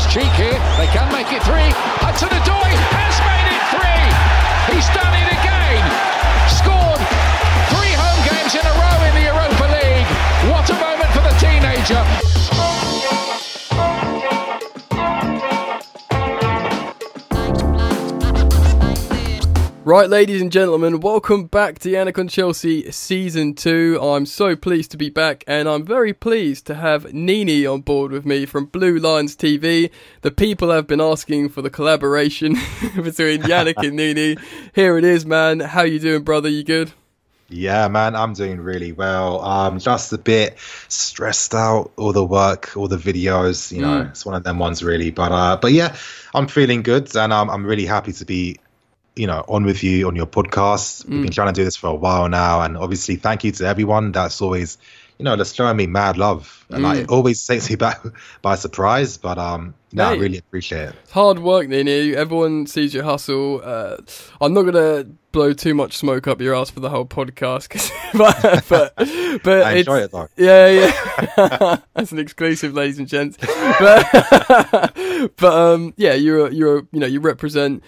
is. Loftus Cheek here. They can make it three. Right, ladies and gentlemen, welcome back to Yannick on Chelsea Season 2. I'm so pleased to be back, and I'm very pleased to have NiiNii on board with me from Blue Lions TV. The people have been asking for the collaboration between Yannick and NiiNii. Here it is, man. How you doing, brother? You good? Yeah, man, I'm doing really well. Um, just a bit stressed out. All the work, all the videos, you know, Mm. it's one of them ones, really. But uh, but yeah, I'm feeling good, and um, I'm really happy to be, you know, on with you on your podcast. We've been trying to do this for a while now, and obviously, thank you to everyone that's always, you know, that's showing me mad love, and like, it always takes me back by surprise. But um, no, I really appreciate it. Hard work, NiiNii. Everyone sees your hustle. Uh, I'm not gonna blow too much smoke up your ass for the whole podcast, 'cause- but but, but I enjoy it though. Yeah, yeah. That's an exclusive, ladies and gents. But, but um, yeah, you're you're you know you represent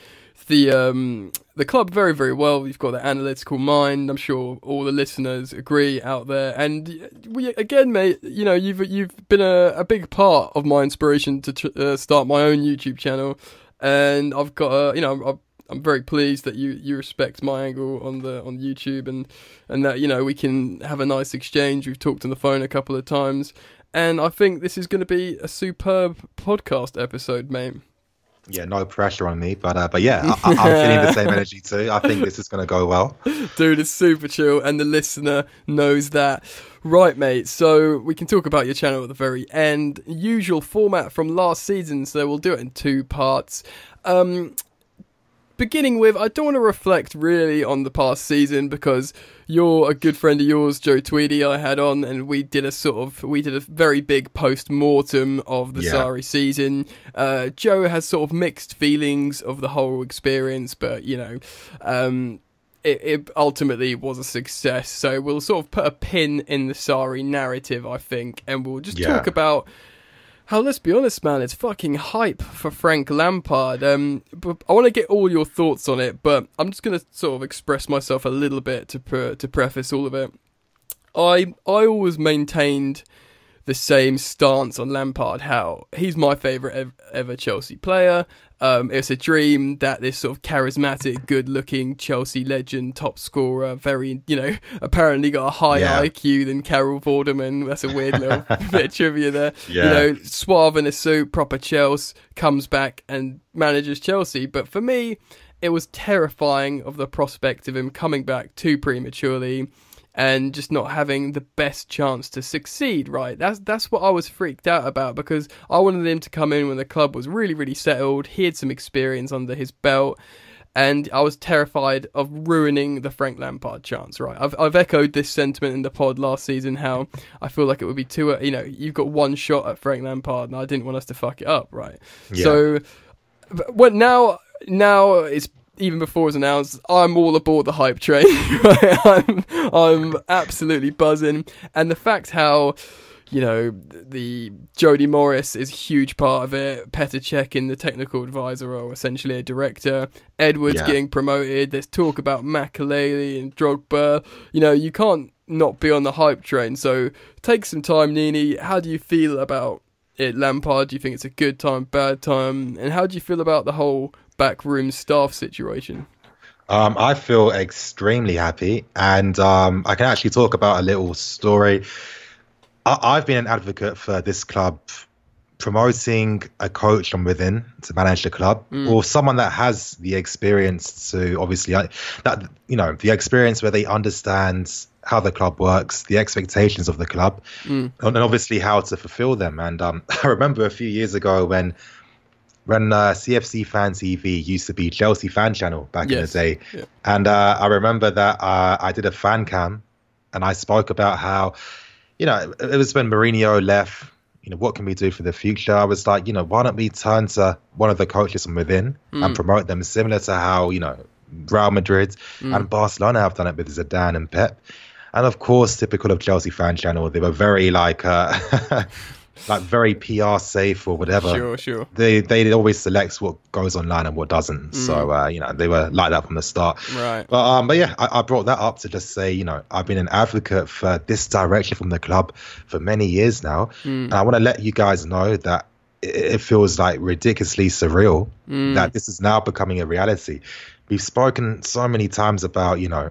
the um the club very very well. You've got the analytical mind. I'm sure all the listeners agree out there. And we again, mate. You know you've you've been a, a big part of my inspiration to tr- uh, start my own YouTube channel. And I've got a you know. I've, I'm very pleased that you, you respect my angle on the on YouTube and and that you know we can have a nice exchange. We've talked on the phone a couple of times, and I think this is going to be a superb podcast episode, mate. Yeah, no pressure on me, but uh, but yeah, I, I'm feeling the same energy too. I think this is gonna go well. Dude, it's super chill, and the listener knows that. Right, mate. So we can talk about your channel at the very end. Usual format from last season, so we'll do it in two parts. Um, beginning with, I don't want to reflect really on the past season because you're a good friend of yours, Joe Tweedy. I had on, and we did a sort of we did a very big post mortem of the Yeah. Sarri season. Uh, Joe has sort of mixed feelings of the whole experience, but you know. Um, it, it ultimately was a success. So we'll sort of put a pin in the Sarri narrative, I think, and we'll just Yeah. talk about how, let's be honest, man, it's fucking hype for Frank Lampard. Um, I want to get all your thoughts on it, but I'm just going to sort of express myself a little bit to pre- to preface all of it. I I always maintained the same stance on Lampard. How he's my favourite ev- ever Chelsea player. Um, it's a dream that this sort of charismatic, good-looking Chelsea legend, top scorer, very you know, apparently got a higher Yeah. IQ than Carol Vorderman. That's a weird little bit of trivia there. Yeah. You know, suave in a suit, proper Chelsea, comes back and manages Chelsea. But for me, it was terrifying of the prospect of him coming back too prematurely and just not having the best chance to succeed, right? That's that's what I was freaked out about because I wanted him to come in when the club was really, really settled. He had some experience under his belt. And I was terrified of ruining the Frank Lampard chance, right? I've, I've echoed this sentiment in the pod last season, how I feel like it would be too, you know, you've got one shot at Frank Lampard, and I didn't want us to fuck it up, right? Yeah. So, but well, now, now it's even before it was announced, I'm all aboard the hype train. right? I'm, I'm absolutely buzzing, and the fact how. You know, the Jody Morris is a huge part of it. Petr Cech in the technical advisor or essentially a director. Edwards Yeah. getting promoted. There's talk about Makelele and Drogba. You know, you can't not be on the hype train. So take some time, NiiNii. How do you feel about it, Lampard? Do you think it's a good time, bad time? And how do you feel about the whole backroom staff situation? Um, I feel extremely happy, and um, I can actually talk about a little story. I- I've been an advocate for this club promoting a coach from within to manage the club, or someone that has the experience to obviously uh, that you know the experience where they understand how the club works, the expectations of the club, and and obviously how to fulfill them. And um, I remember a few years ago when when uh, CFC Fan TV used to be Chelsea Fan Channel back Yes. in the day, Yeah. and uh, I remember that uh, I did a fan cam, and I spoke about how, you know, it was when Mourinho left. You know, what can we do for the future? I was like, you know, why don't we turn to one of the coaches from within and promote them, similar to how you know Real Madrid and Barcelona have done it with Zidane and Pep. And of course, typical of Chelsea fan channel, they were very like, uh, like very PR safe or whatever. Sure, sure. They they always select what goes online and what doesn't. So uh, you know they were like that from the start. Mm. Right. But um, but yeah, I, I brought that up to just say you know I've been an advocate for this direction from the club for many years now, Mm. and I want to let you guys know that it, it feels like ridiculously surreal Mm. that this is now becoming a reality. We've spoken so many times about you know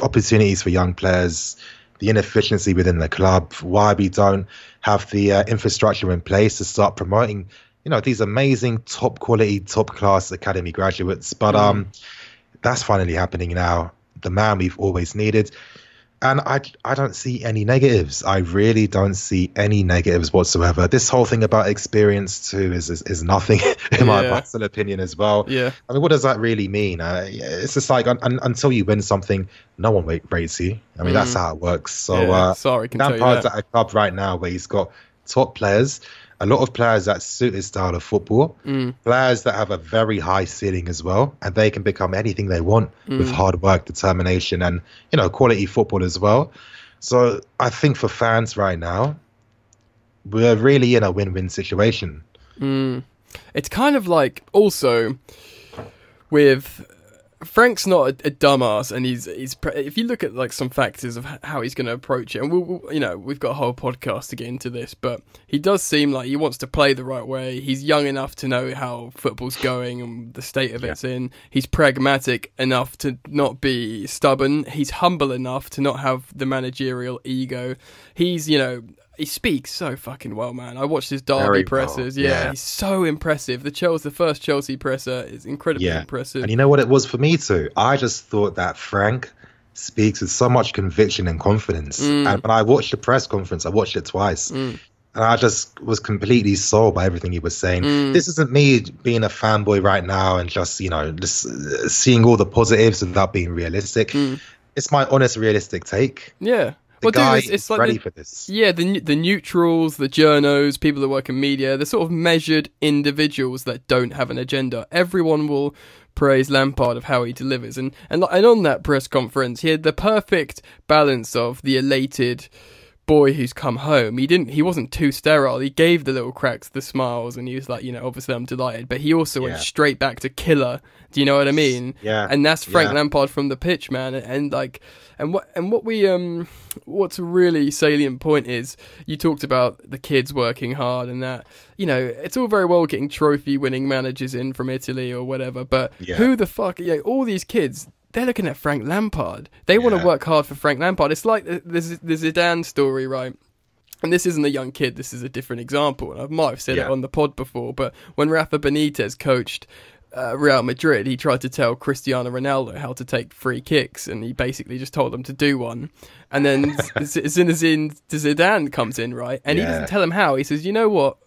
opportunities for young players, the inefficiency within the club, why we don't have the uh, infrastructure in place to start promoting, you know, these amazing top quality, top class academy graduates. But um, that's finally happening now. The man we've always needed. And I, I don't see any negatives. I really don't see any negatives whatsoever. This whole thing about experience too is is, is nothing in my Yeah. personal opinion as well. Yeah. I mean, what does that really mean? Uh, it's just like un- un- until you win something, no one rate- rates you. I mean, that's how it works. So, Mm. Yeah, uh, sorry, can tell you Lampard's that. at a club right now where he's got top players, a lot of players that suit his style of football, Mm. players that have a very high ceiling as well, and they can become anything they want Mm. with hard work, determination, and you know, quality football as well. So, I think for fans right now, we're really in a win-win situation. Mm. It's kind of like also with Frank's not a, a dumbass, and he's he's. If you look at like some factors of how he's going to approach it, and we'll, we'll- you know we've got a whole podcast to get into this, but he does seem like he wants to play the right way. He's young enough to know how football's going and the state of it's in. He's pragmatic enough to not be stubborn. He's humble enough to not have the managerial ego. He's you know. He speaks so fucking well, man. I watched his Derby Very well, presses. yeah, yeah. he's so impressive. The Chelsea, the first Chelsea presser is incredibly Yeah. impressive. And you know what it was for me too? I just thought that Frank speaks with so much conviction and confidence. Mm. And when I watched the press conference, I watched it twice. And I just was completely sold by everything he was saying. Mm. This isn't me being a fanboy right now and just, you know, just uh, seeing all the positives without being realistic. It's my honest, realistic take. yeah. Well, guy dude, it's, it's like ready the, for this. yeah, the the neutrals, the journos, people that work in media, they're sort of measured individuals that don't have an agenda. Everyone will praise Lampard of how he delivers, and and and on that press conference, he had the perfect balance of the elated boy who's come home. He didn't. He wasn't too sterile. He gave the little cracks, the smiles, and he was like, you know, obviously I'm delighted. But he also went straight back to killer. Do you know what I mean? Yeah, And that's Frank yeah. Lampard from the pitch, man. And, and like, and what and what we um, what's a really salient point is you talked about the kids working hard and that. You know, it's all very well getting trophy winning managers in from Italy or whatever, but Yeah. who the fuck? Yeah, all these kids they're looking at Frank Lampard. They want to work hard for Frank Lampard. It's like the, the, the Zidane story, right? And this isn't a young kid. This is a different example. And I might have said it on the pod before, but when Rafa Benitez coached uh, Real Madrid, he tried to tell Cristiano Ronaldo how to take free kicks, and he basically just told him to do one. And then Z- Zinedine Zidane comes in, right? And he doesn't tell him how. He says, "You know what,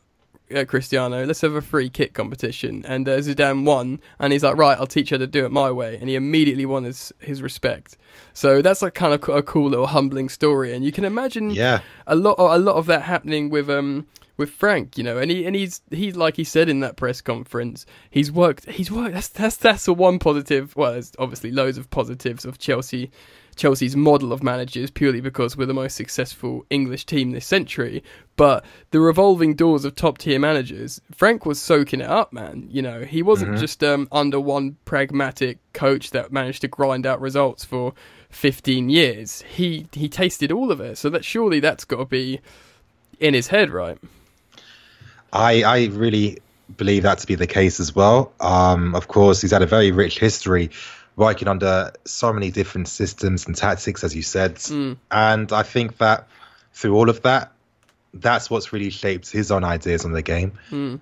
uh, Cristiano, let's have a free kick competition." And uh, Zidane won, and he's like, "Right, I'll teach her to do it my way," and he immediately won his his respect. So that's like kind of a cool little humbling story, and you can imagine Yeah. a lot a lot of that happening with um with Frank, you know, and he and he's he's like he said in that press conference, he's worked he's worked that's that's that's the one positive well there's obviously loads of positives of Chelsea Chelsea's model of managers purely because we're the most successful English team this century. But the revolving doors of top tier managers, Frank was soaking it up, man. You know, he wasn't just um, under one pragmatic coach that managed to grind out results for 15 years. He he tasted all of it. So that surely that's got to be in his head, right? I I really believe that to be the case as well. Um, of course, he's had a very rich history working under so many different systems and tactics, as you said. And I think that through all of that, that's what's really shaped his own ideas on the game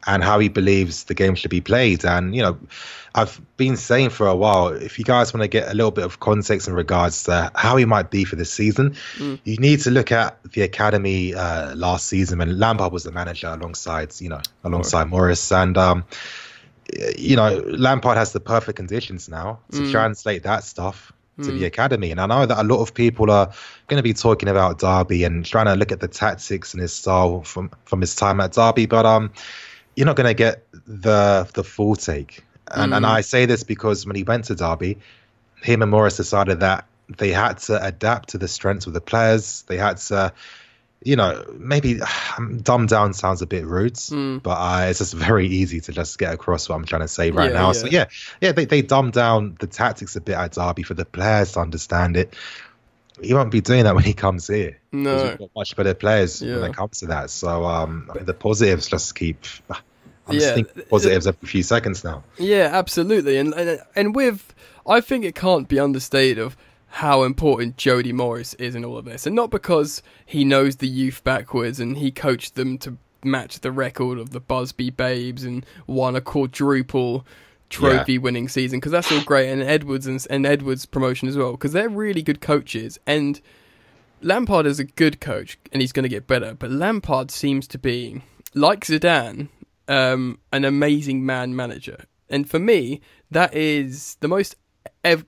and how he believes the game should be played. And, you know, I've been saying for a while, if you guys want to get a little bit of context in regards to how he might be for this season, you need to look at the academy uh, last season when Lampard was the manager alongside, you know, alongside Morris. And, um, you know, Lampard has the perfect conditions now to mm. translate that stuff to the mm. academy. And I know that a lot of people are going to be talking about Derby and trying to look at the tactics and his style from from his time at Derby, but um, you're not going to get the the full take. And and mm. I say this because when he went to Derby, him and Morris decided that they had to adapt to the strengths of the players. They had to you know, maybe um, dumb down sounds a bit rude, Mm. but uh, it's just very easy to just get across what I'm trying to say right Yeah, now. yeah. So yeah, yeah, they they dumb down the tactics a bit at Derby for the players to understand it. He won't be doing that when he comes here. No. we've got much better players Yeah. when it comes to that. So um, the positives just keep. I'm Yeah. just thinking positives every few seconds now. Yeah, absolutely, and and and with I think it can't be understated of how important Jody Morris is in all of this, and not because he knows the youth backwards and he coached them to match the record of the Busby Babes and won a quadruple trophy winning season because that's all great. And Edwards and, and Edwards promotion as well because they're really good coaches. And Lampard is a good coach and he's going to get better but Lampard seems to be like Zidane um, an amazing man manager. And for me that is the most ev-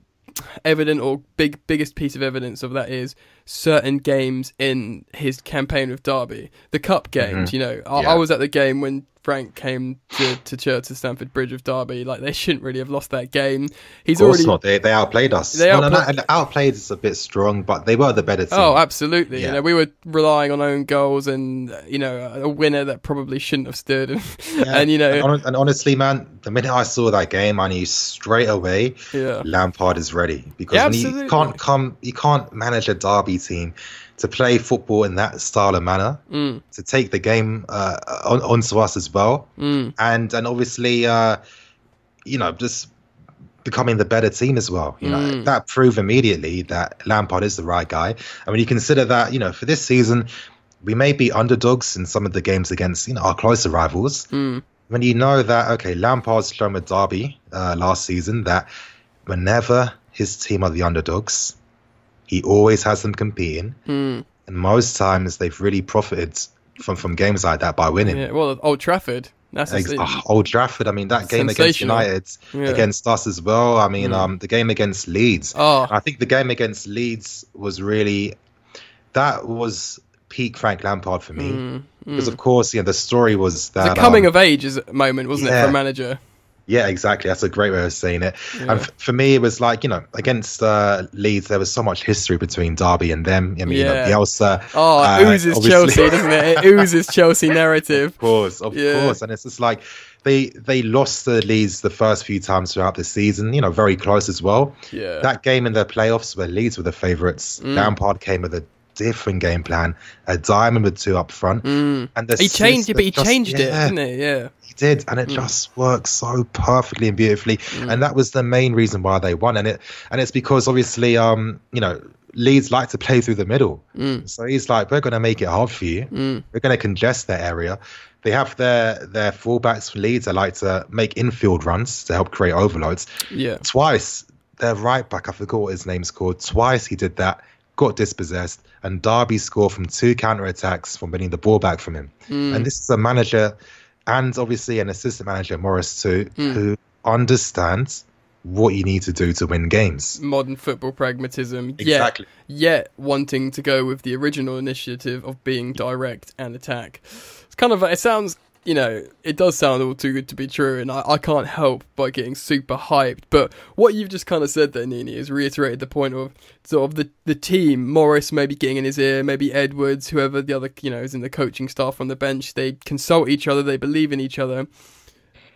evident or big biggest piece of evidence of that is certain games in his campaign with Derby the cup mm-hmm. games you know I, Yeah. I was at the game when Frank came to, to church at Stamford Bridge of Derby like they shouldn't really have lost that game he's Of course already not. They they outplayed us. They No, no, no, outplayed- and outplayed is a bit strong, but they were the better team. Oh, absolutely. You know, we were relying on own goals and you know a winner that probably shouldn't have stood, and, Yeah. and you know, and, and honestly, man, the minute I saw that game, I knew straight away yeah, Lampard is ready because Yeah, when you can't come, he can't manage a derby team to play football in that style of manner, mm, to take the game uh, on, onto us as well, mm, and and obviously, uh, you know, just becoming the better team as well. You know, Mm. that proved immediately that Lampard is the right guy. I mean, you consider that, you know, for this season, we may be underdogs in some of the games against you know our closer rivals mm, when you know that okay, Lampard's shown with Derby uh, last season that whenever his team are the underdogs, he always has them competing, mm. and most times they've really profited from from games like that by winning. yeah. Well, Old Trafford. That's Ex- oh, Old Trafford. I mean, that game against United, Yeah. against us as well. I mean, Mm. um, the game against Leeds. Oh, I think the game against Leeds was really that was peak Frank Lampard for me mm, because, mm. of course, yeah, the story was that a coming um, of age is moment, wasn't it, for a manager? Yeah, exactly. That's a great way of saying it. Yeah. And f- for me, it was like you know, against uh, Leeds, there was so much history between Derby and them. I mean, Yeah. you know, Bielsa. Oh, uh, oozes obviously- Chelsea, doesn't it? It oozes Chelsea narrative. Of course, of Yeah. course, and it's just like they they lost the Leeds the first few times throughout the season. You know, very close as well. Yeah. That game in the playoffs where Leeds were the favourites, Mm. Lampard came with a different game plan, a diamond with two up front, Mm. and He changed it, but he just- changed it, yeah. didn't he? Yeah. He did, and it Mm. just worked so perfectly and beautifully. Mm. And that was the main reason why they won. And it and it's because obviously, um, you know, Leeds like to play through the middle. Mm. So he's like, we're going to make it hard for you. Mm. We're going to congest that area. They have their their fullbacks from Leeds. They like to make infield runs to help create overloads. Yeah. Twice, their right back, I forgot what his name's called. Twice he did that, got dispossessed, and Derby scored from two counter attacks from winning the ball back from him. Mm. And this is a manager and obviously an assistant manager, Morris too, Mm. who understands what you need to do to win games. Modern football pragmatism. Exactly. Yeah. Yet wanting to go with the original initiative of being direct and attack. It's kind of, it sounds, you know, it does sound all too good to be true, and I, I can't help but getting super hyped. But what you've just kind of said there, NiiNii, has reiterated the point of sort of the, the team, Morris maybe getting in his ear, maybe Edwards, whoever the other, you know, is in the coaching staff on the bench. They consult each other, they believe in each other.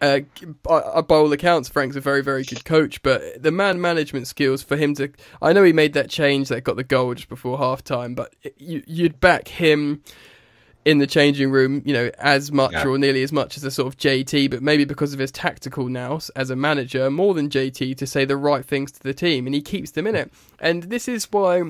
Uh, by, all accounts, Frank's a very, very good coach, but the man management skills for him to. I know he made that change that got the goal just before half time, but you, you'd back him in the changing room, you know, as much Yeah. or nearly as much as a sort of JT, but maybe because of his tactical nous as a manager, more than JT to say the right things to the team, and he keeps them in it. And this is why.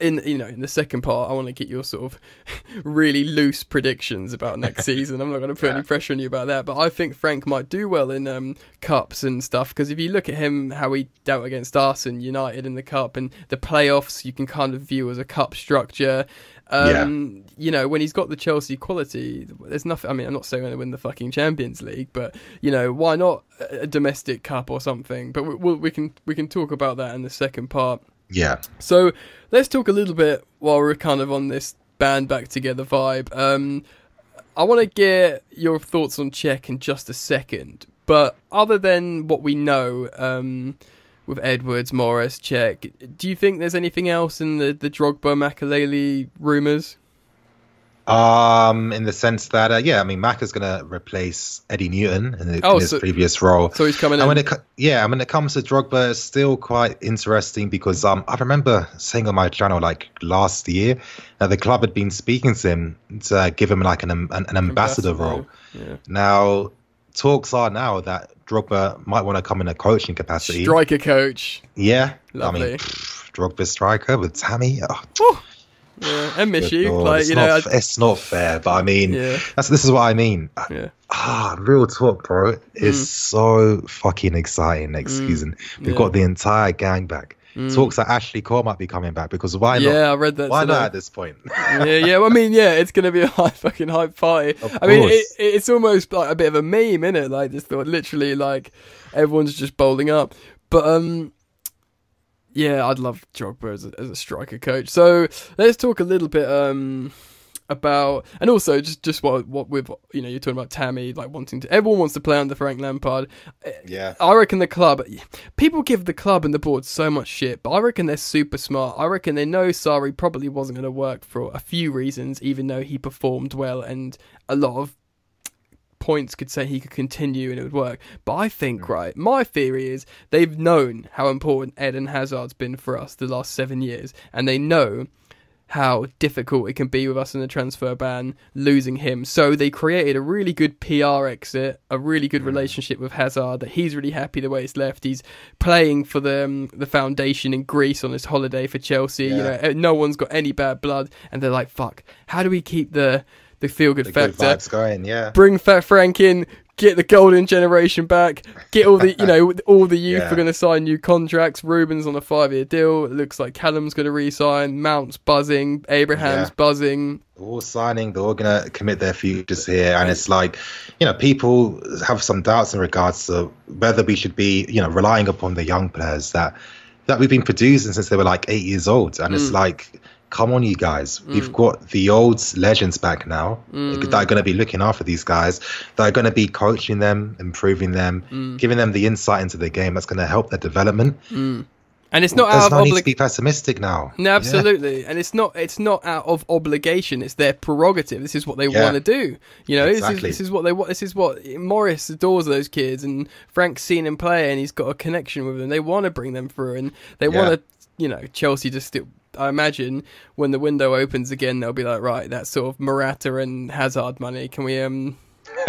In you know in the second part, I want to get your sort of really loose predictions about next season. I'm not going to put any pressure on you about that, but I think Frank might do well in um, cups and stuff because if you look at him, how he dealt against us and United in the cup and the playoffs, you can kind of view as a cup structure. Um, You know, when he's got the Chelsea quality, there's nothing. I mean, I'm not saying going to win the fucking Champions League, but you know, why not a a domestic cup or something? But we, we, we can we can talk about that in the second part. Yeah. So let's talk a little bit while we're kind of on this band back together vibe. Um, I want to get your thoughts on Cech in just a second, but other than what we know um, with Edwards, Morris, Cech, do you think there's anything else in the the Drogba Makelele rumours? Um, in the sense that, uh, yeah, I mean, Mac is going to replace Eddie Newton in, the, Oh, in his so- previous role. So he's coming And when it, yeah, and when it comes to Drogba, it's still quite interesting because um, I remember saying on my channel like last year that the club had been speaking to him to give him like an an, an ambassador role. Yeah. Now, talks are now that Drogba might want to come in a coaching capacity. Striker coach. yeah, I Lovely. mean, pff, Drogba striker with Tammy. Oh, Yeah, I miss good you. lord, Like it's you not, know, f- it's not fair, but I mean, Yeah. that's this is what I mean. Yeah. Ah, real talk, bro. It's Mm. so fucking exciting next season. We've Yeah. Mm. got the entire gang back. Talks that Ashley Cole might be coming back because why not? Yeah, I read that. Why today. not at this point? yeah, yeah. Well, I mean, yeah, it's gonna be a high fucking hype party. Of I mean, it, it's almost like a bit of a meme, is it? Like, just thought literally, like everyone's just bowling up. But um, yeah, I'd love Drogba as a, as a striker coach. So let's talk a little bit um about and also just just what what with you know you're talking about Tammy like wanting to everyone wants to play under Frank Lampard. yeah. I reckon the club, people give the club and the board so much shit, but I reckon they're super smart. I reckon they know Sarri probably wasn't going to work for a few reasons, even though he performed well and a lot of points could say he could continue and it would work. But I think, right, my theory is they've known how important Eden Hazard's been for us the last seven years, and they know how difficult it can be with us in the transfer ban losing him. So they created a really good PR exit, a really good relationship with Hazard that he's really happy the way it's left. He's playing for the um, the foundation in Greece on his holiday for Chelsea. You know, no one's got any bad blood, and they're like, "Fuck, how do we keep the the feel good The factor?" going, yeah. bring Fat Frank in, get the golden generation back, get all the you know all the youth Yeah. are going to sign new contracts. Ruben's on a five year deal. It looks like Callum's going to re-sign. Mount's buzzing. Abraham's Yeah. buzzing. all signing, they're all going to commit their futures here. And it's like, you know, people have some doubts in regards to whether we should be, you know, relying upon the young players that that we've been producing since they were like eight years old. And it's mm. like, come on, you guys. Mm. We've got the old legends back now mm. that are going to be looking after these guys, that are going to be coaching them, improving them, mm. giving them the insight into the game that's going to help their development. And it's not There's out no of need to obligation. be pessimistic now. No, Yeah. absolutely, and it's not it's not out of obligation. It's their prerogative. This is what they Yeah. want to do. You know, this, is, this is what they want. This is what Morris adores those kids, and Frank's seen him play, and he's got a connection with them. They want to bring them through, and they Yeah. want to. You know, Chelsea just still. I imagine when the window opens again, they'll be like, right, that's sort of Morata and Hazard money. Can we um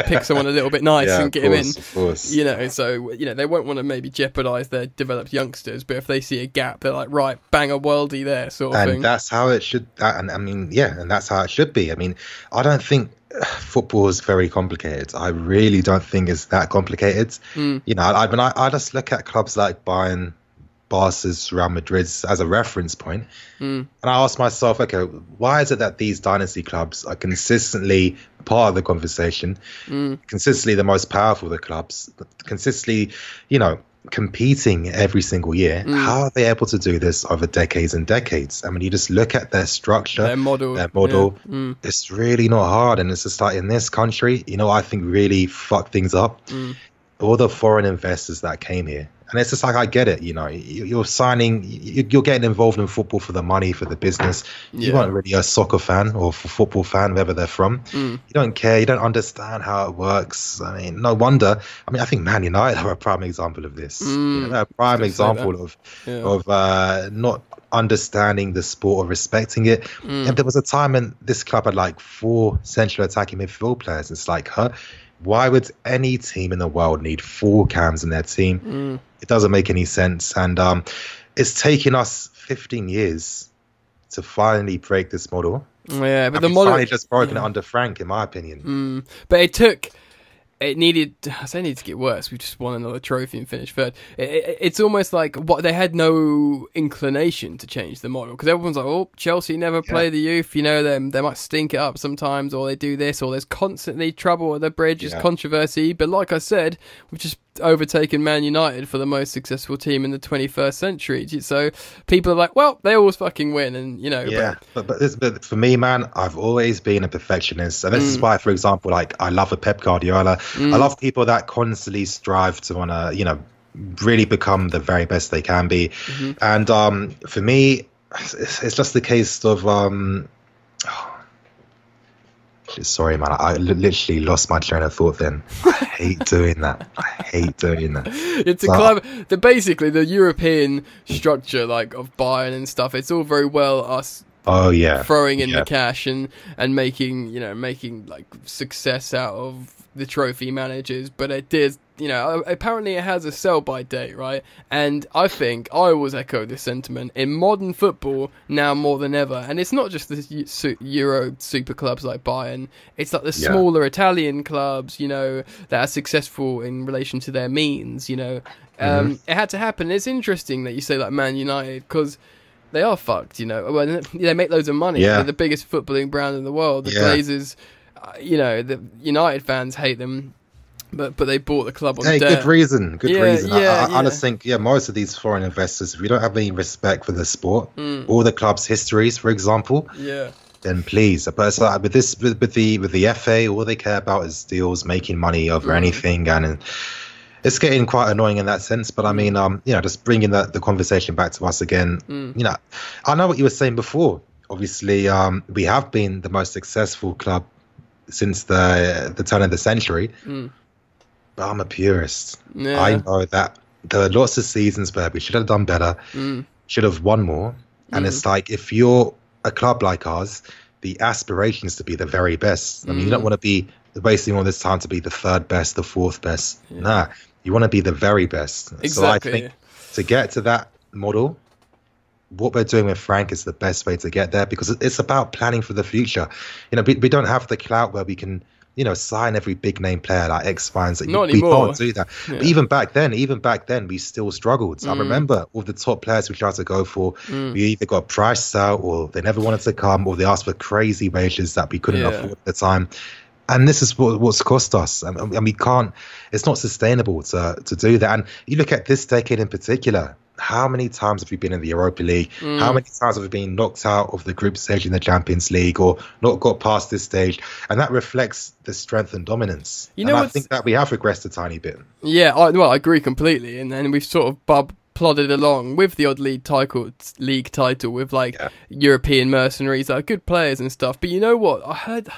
pick someone a little bit nice Yeah, and get him in? of course. You know, so you know they won't want to maybe jeopardize their developed youngsters, but if they see a gap, they're like, right, bang a worldie there, sort of and thing. that's how it should that, and i mean yeah and that's how it should be i mean i don't think football is very complicated i really don't think it's that complicated Hmm. you know i, I mean I, I just look at clubs like bayern Barca's, Real Madrid's as a reference point. Hmm. And I ask myself, okay, why is it that these dynasty clubs are consistently part of the conversation, Hmm. consistently the most powerful of the clubs, consistently, you know, competing every single year? Hmm. How are they able to do this over decades and decades? I mean, you just look at their structure, Their model, their model. yeah. Mm. It's really not hard, and it's just like in this country, you know, I think really fucked things up. Mm. All the foreign investors that came here, and it's just like I get it. You know, you- you're signing, you- you're getting involved in football for the money, for the business. You aren't really a soccer fan or a football fan, wherever they're from. Mm. You don't care. You don't understand how it works. I mean, no wonder. I mean, I think Man United are a prime example of this. You know, they're a prime Just say that. example of Yeah. of uh, not understanding the sport or respecting it. Mm. And there was a time when this club had like four central attacking midfield players. It's like, huh? Why would any team in the world need four cams in their team? Mm. It doesn't make any sense. And um, it's taken us 15 years to finally break this model. Yeah, but And the model, finally just broken it under Frank, in my opinion. Mm. but it took. It needed. I say it needed to get worse. We just won another trophy and finished third. It, it, it's almost like what they had no inclination to change the model because everyone's like, "Oh, Chelsea never play the youth. You know, them they might stink it up sometimes, or they do this, or there's constantly trouble at the bridge. It's controversy." But like I said, we've just overtaken Man United for the most successful team in the 21st century. So people are like, "Well, they always fucking win," and you know, Yeah, but but, this, but for me, man, I've always been a perfectionist, and this is why, for example, like I love a Pep Guardiola. I love people that constantly strive to want to, you know, really become the very best they can be. And um, for me, it's, it's just the case of um, Sorry, man. I literally lost my train of thought. Then I hate doing that. I hate doing that. It's a club. The basically the European structure, like of Bayern and stuff. It's all very well us. Oh yeah, throwing in yeah. the cash and and making you know making like success out of the trophy managers, but it did, you know, apparently it has a sell by date, right? And I think I always echo this sentiment in modern football now more than ever. And it's not just the Euro super clubs like Bayern, it's like the smaller. Italian clubs, you know, that are successful in relation to their means, you know. Um, mm-hmm. It had to happen. It's interesting that you say like Man United because they are fucked, you know. Well, they make loads of money. Yeah. They're the biggest footballing brand in the world. The yeah. Glazers uh, you know, the United fans hate them, but but they bought the club on hey, debt. good reason, good yeah, reason. Yeah, I, I, yeah. Just think, yeah, most of these foreign investors, if you don't have any respect for the sport mm. or the club's histories, for example, yeah, then please. But like with this, with, with the with the FA, all they care about is deals, making money over mm. anything, and. and it's getting quite annoying in that sense. But I mean, um, you know, just bringing the, the conversation back to us again. Mm. You know, I know what you were saying before. Obviously, um, we have been the most successful club since the the turn of the century. Mm. But I'm a purist. Yeah. I know that there are lots of seasons where we should have done better, mm. should have won more. And mm. it's like if you're a club like ours, the aspiration is to be the very best. I mean, you don't mm. want to be wasting all this time to be the third best, the fourth best. Yeah. Nah, you want to be the very best. Exactly. So I think to get to that model, what we're doing with Frank is the best way to get there because it's about planning for the future. You know, we, we don't have the clout where we can, you know, sign every big name player like X fans. Not we anymore. can't do that. Yeah. But even back then, even back then, we still struggled. Mm. I remember all the top players we tried to go for. Mm. We either got priced out, or they never wanted to come, or they asked for crazy wages that we couldn't yeah. afford at the time. And this is what, what's cost us, and, and we can't. It's not sustainable to to do that. And you look at this decade in particular how many times have we been in the Europa League? Mm. How many times have we been knocked out of the group stage in the Champions League or not got past this stage? And that reflects the strength and dominance. You know, and I think that we have regressed a tiny bit. Yeah, I, well, I agree completely. And then we've sort of bub- plodded along with the odd league title, league title with like yeah. European mercenaries that are good players and stuff. But you know what? I heard.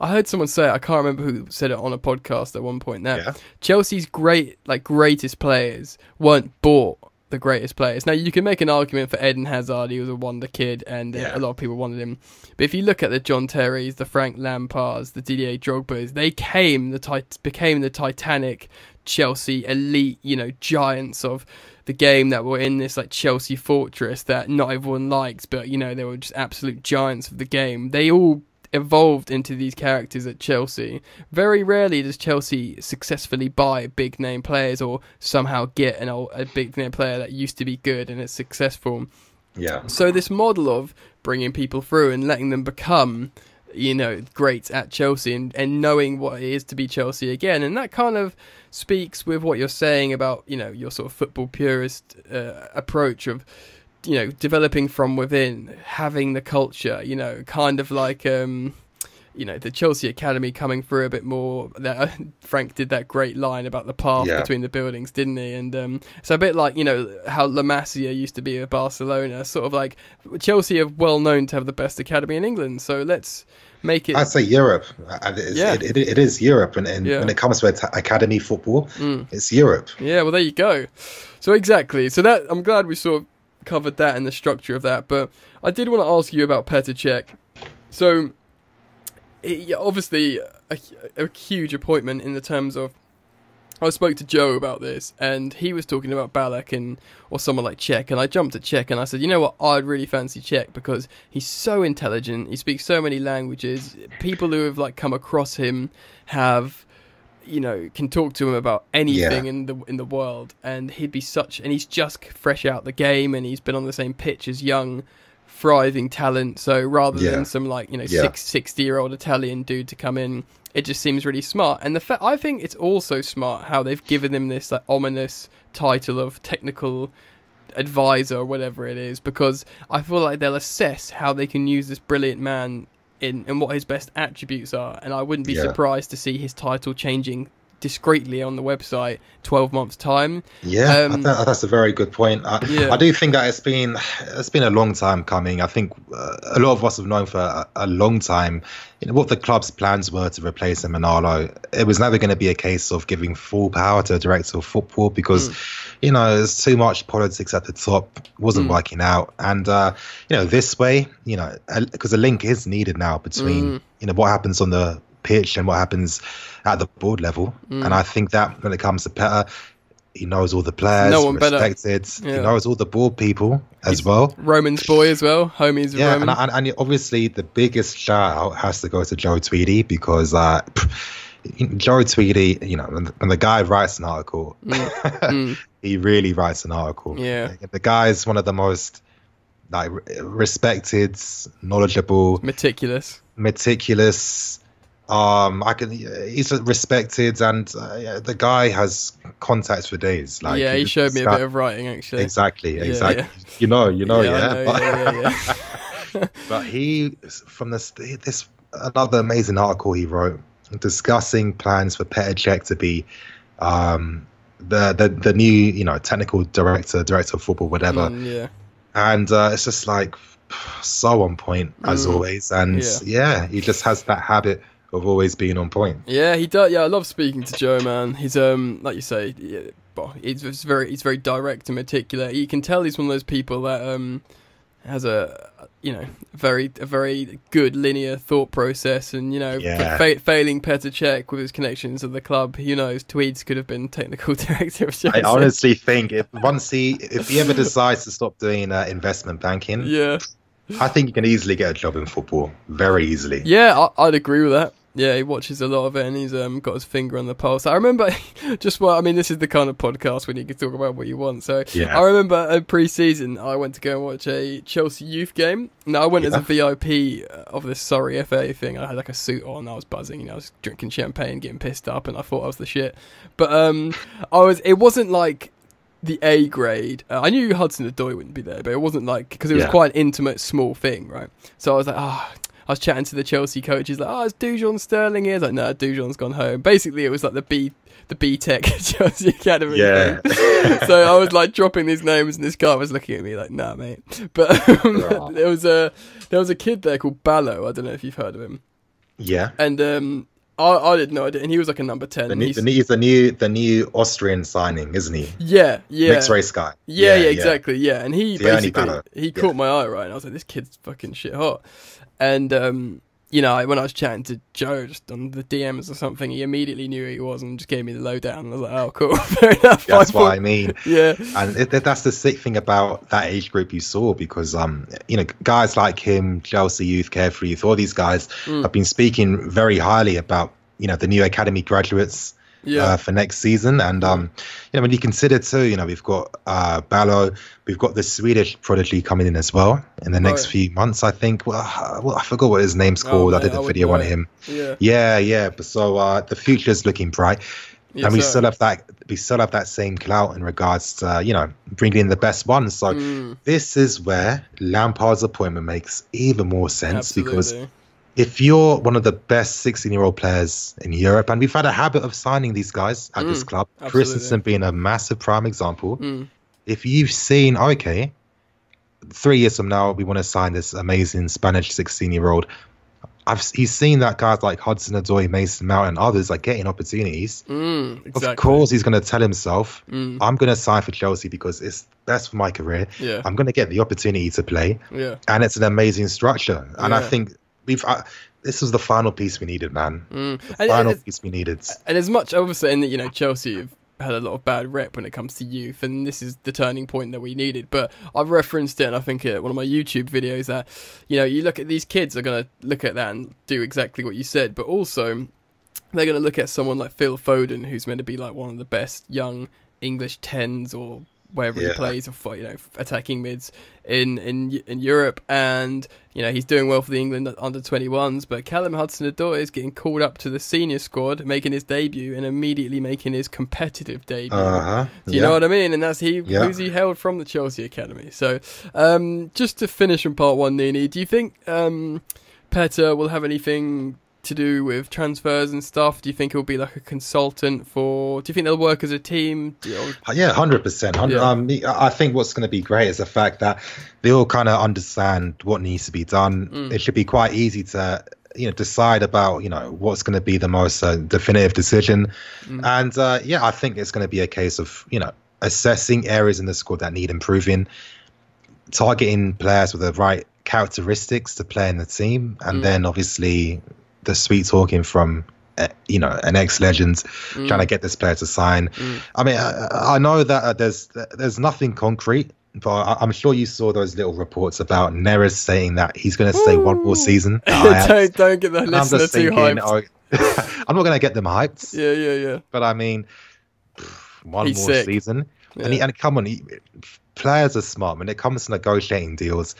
I heard someone say I can't remember who said it on a podcast at one point. Now, yeah. Chelsea's great, like greatest players weren't bought the greatest players. Now you can make an argument for Eden Hazard; he was a wonder kid, and uh, yeah. a lot of people wanted him. But if you look at the John Terrys, the Frank Lampards, the Didier Drogba's, they came the tit- became the Titanic Chelsea elite, you know, giants of the game that were in this like Chelsea fortress that not everyone likes, but you know they were just absolute giants of the game. They all evolved into these characters at Chelsea. Very rarely does Chelsea successfully buy big name players or somehow get an old, a big name player that used to be good and is successful. Yeah. So this model of bringing people through and letting them become you know great at Chelsea and, and knowing what it is to be Chelsea again and that kind of speaks with what you're saying about you know your sort of football purist uh, approach of you know developing from within having the culture you know kind of like um you know the Chelsea Academy coming through a bit more. That Frank did that great line about the path yeah. between the buildings, didn't he? And um, so a bit like you know how La Masia used to be at Barcelona. Sort of like Chelsea are well known to have the best academy in England. So let's make it. I'd say Europe. yeah. It, it, it is Europe, and, and yeah. when it comes to academy football, mm. it's Europe. Yeah, well there you go. So exactly. So that I'm glad we sort of covered that and the structure of that. But I did want to ask you about Petr. So, it, obviously, a, a, huge appointment in the terms of. I spoke to Joe about this, and he was talking about Ballack and or someone like Cech, and I jumped at Cech and I said, you know what, I'd really fancy Cech because he's so intelligent, he speaks so many languages. People who have like come across him have you know can talk to him about anything yeah. in the in the world and he'd be such and he's just fresh out the game and he's been on the same pitch as young thriving talent so rather yeah. than some like you know yeah. six, 60 year old italian dude to come in it just seems really smart and the fact i think it's also smart how they've given him this like ominous title of technical advisor or whatever it is because i feel like they'll assess how they can use this brilliant man in and what his best attributes are, and I wouldn't be yeah. surprised to see his title changing discreetly on the website 12 months time. Yeah, Um, th- that's a very good point. I, Yeah. I do think that it's been it's been a long time coming. I think uh, a lot of us have known for a, a long time you know, what the club's plans were to replace Emenalo. It was never going to be a case of giving full power to a director of football because you know there's too much politics at the top. Wasn't working out, and uh, you know this way, you know, because a link is needed now between you know what happens on the pitch and what happens at the board level. And I think that when it comes to Petr, he knows all the players, No one better. respected. Yeah. He knows all the board people as well. Roman's boy as well. Homies Yeah, Roman. and, and, and obviously the biggest shout out has to go to Joe Tweedy because uh, Joe Tweedy, you know, when, when the guy writes an article, he really writes an article. Mm. Yeah. the guy is one of the most like respected, knowledgeable, Meticulous. meticulous. Um, I can. He's respected, and uh, the guy has contacts for days. Like yeah, he showed me a bit of writing actually. Exactly, Yeah, exactly. yeah. You know, you know, yeah. Know, but, yeah. but he, from this, this another amazing article he wrote discussing plans for Petr Cech to be um, the, the the new, you know, technical director, director of football, whatever. Mm, yeah. And uh, it's just like so on point as Mm. always. And Yeah. yeah. he just has that habit of always being on point. Yeah, he does. Yeah, I love speaking to Joe, man. He's um, like you say, yeah, well, he's, he's very, he's very direct and meticulous. You can tell he's one of those people that um, has a, you know, very, a very good linear thought process, and you know, Yeah. fa- failing Petr Cech with his connections at the club, who knows, Tweeds could have been technical director of Chelsea. I honestly think if once he, if he ever decides to stop doing uh, investment banking, yeah, I think you can easily get a job in football very easily. Yeah, I, I'd agree with that. Yeah, he watches a lot of it and he's um, got his finger on the pulse. I remember just what I mean, this is the kind of podcast when you can talk about what you want. So Yeah. I remember a pre-season, I went to go and watch a Chelsea youth game. Now I went as a VIP of this Surrey FA thing. I had like a suit on. I was buzzing. You know, I was drinking champagne, getting pissed up, and I thought I was the shit. But um, I was. It wasn't like the A grade. Uh, I knew Hudson Odoi wouldn't be there, but it wasn't like because it was Yeah. quite an intimate, small thing, right? So I was like, ah. I was chatting to the Chelsea coach. He's like, "Oh, is Dujon Sterling here?" I was like, "No, Dujon's gone home." Basically, it was like the B, the B Tech Chelsea Academy. Yeah. so I was like dropping these names, and this guy was looking at me like, "Nah, mate." But um, Yeah. there was a there was a kid there called Ballo. I don't know if you've heard of him. Yeah. And um, I I didn't know, I did, and he was like a number ten. The new, he's- the, new, he's the new the new Austrian signing, isn't he? yeah, yeah, Mixed race guy. Yeah, yeah, exactly. Yeah, and he The basically he Yeah. caught my eye right, and I was like, "This kid's fucking shit hot." And um, you know, when I was chatting to Joe just on the DMs or something, he immediately knew who he was and just gave me the lowdown. I was like, "Oh, cool, fair enough." That's I what I mean. Yeah, And it, that's the sick thing about that age group you saw because, um, you know, guys like him, Chelsea Youth, Carefree Youth, all these guys Mm. have been speaking very highly about, you know, the new academy graduates yeah, uh, for next season. And, um, you know, when you consider too, you know, we've got uh, Ballo, we've got the Swedish prodigy coming in as well in the next Right. few months, I think. Well, uh, well I forgot what his name's Oh, called. I did a video on him. yeah. Yeah, yeah. But so uh, the future's looking bright yeah and we so- still have that we still have that same clout in regards to uh, you know bringing in the best ones so Mm, this is where lampard's appointment makes even more sense because absolutely. If you're one of the best 16 year old players in europe and we've had a habit of signing these guys at this Mm, club absolutely. christensen being a massive prime example Mm, if you've seen okay three years from now we want to sign this amazing spanish 16 year old I've, he's seen that guys like Hudson Odoi, Mason Mount, and others are getting opportunities. mm, exactly. Of course, he's going to tell himself, Mm, I'm going to sign for Chelsea because it's best for my career. yeah, I'm going to get the opportunity to play, yeah. and it's an amazing structure. And I think we've uh, this was the final piece we needed, man. Mm. The And- final and- piece we needed. And as much obviously, and you know, Chelsea have had a lot of bad rep when it comes to youth, and this is the turning point that we needed. But I've referenced it, and I think at one of my YouTube videos that you know, you look at these kids are going to look at that and do exactly what you said, but also they're going to look at someone like Phil Foden, who's meant to be like one of the best young English tens or wherever he plays, or you know, attacking mids in in in Europe, and you know he's doing well for the England under 21s. But Callum Hudson-Odoi is getting called up to the senior squad, making his debut, and immediately making his competitive debut. Uh huh. Do you know what I mean? And that's he Yeah. who's he held from the Chelsea academy. So, um, just to finish on part one, NiiNii, do you think um, Petr will have anything to do with transfers and stuff? Do you think he'll be like a consultant for? Do you think they'll work as a team? You- Yeah, hundred percent. Um, I think what's going to be great is the fact that they all kind of understand what needs to be done. Mm. It should be quite easy to you know decide about you know what's going to be the most uh, definitive decision. Mm. And uh, yeah, I think it's going to be a case of you know assessing areas in the squad that need improving, targeting players with the right characteristics to play in the team, and Mm. then obviously the sweet talking from. uh, You know, an ex-legend Mm. trying to get this player to sign. Mm. I mean, I, I know that uh, there's there's nothing concrete, but I, I'm sure you saw those little reports about Neres saying that he's going to stay one more season. don't don't get the And I'm listener too thinking, hyped. oh, I'm not going to get them hyped, Yeah, yeah, yeah. but I mean, one He's more sick. season. And, he, and come on, he, players are smart. When it comes to negotiating deals,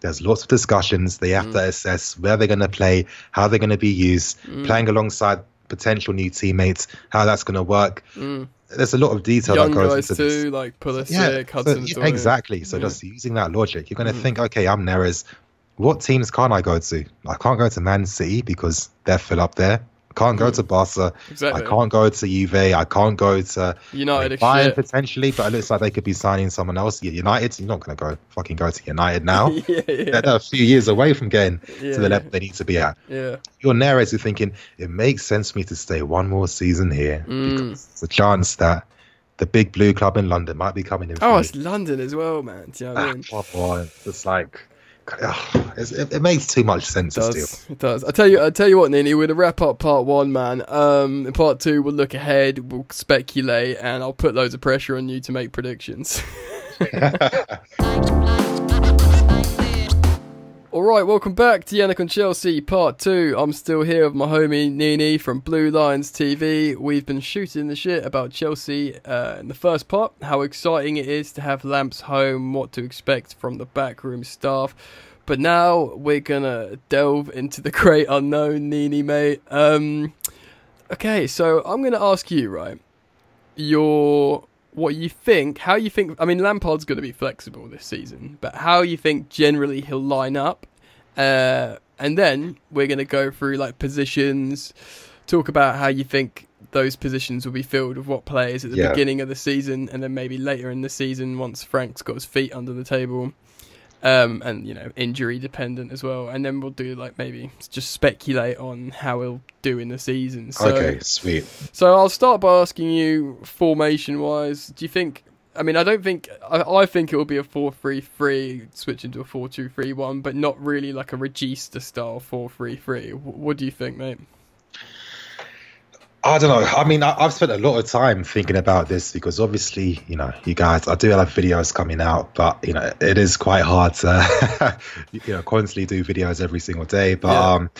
there's lots of discussions. They have Mm. to assess where they're going to play, how they're going to be used, Mm. playing alongside potential new teammates, how that's going to work. Mm. There's a lot of detail Young that goes guys into this. too, like Pulisic, Yeah, so- Hudson. yeah, exactly. So Yeah. just using that logic, you're going to Mhm. think, okay, I'm Neres. What teams can't I go to? I can't go to Man City because they're full up there. I can't go to Barca. Exactly. I can't go to Juve. I can't go to United Bayern potentially, but it looks like they could be signing someone else. United, you're not going to go fucking go to United now. yeah, yeah, They're, a few years away from getting yeah, to the level they need to be at. yeah. You're Neres, you're thinking it makes sense for me to stay one more season here Mm. because there's a chance that the big blue club in London might be coming in. Oh, it's London as well, man. Do you know what I Ah, mean? It's like, ugh, it's, it, it makes too much sense It still. does. It does. I tell you. I tell you what, NiiNii. We're gonna wrap up part one, man. Um, in part two, we'll look ahead, we'll speculate, and I'll put loads of pressure on you to make predictions. All right, welcome back to Yannick on Chelsea Part 2. I'm still here with my homie NiiNii from Blue Lions TV. We've been shooting the shit about Chelsea uh, in the first part, how exciting it is to have Lamps home, what to expect from the backroom staff. But now we're gonna delve into the great unknown, NiiNii, mate. Um, okay, so I'm gonna ask you, right? Your what you think, how you think. I mean, Lampard's going to be flexible this season, but how you think generally he'll line up, uh, and then we're going to go through like positions, talk about how you think those positions will be filled with what players at the Yeah. beginning of the season, and then maybe later in the season once Frank's got his feet under the table. Um, and you know, injury dependent as well, and then we'll do like maybe just speculate on how he'll do in the season. So, okay, sweet. so I'll start by asking you, formation wise, do you think? I mean, I don't think I, I think it will be a four-three-three, switch into a four-two-three-one, but not really like a Regista style four-three-three. Wh- What do you think, mate? I don't know. I mean, I, I've spent a lot of time thinking about this because obviously, you know, you guys, I do have videos coming out, but you know, it is quite hard to, you know, constantly do videos every single day. But Yeah. um,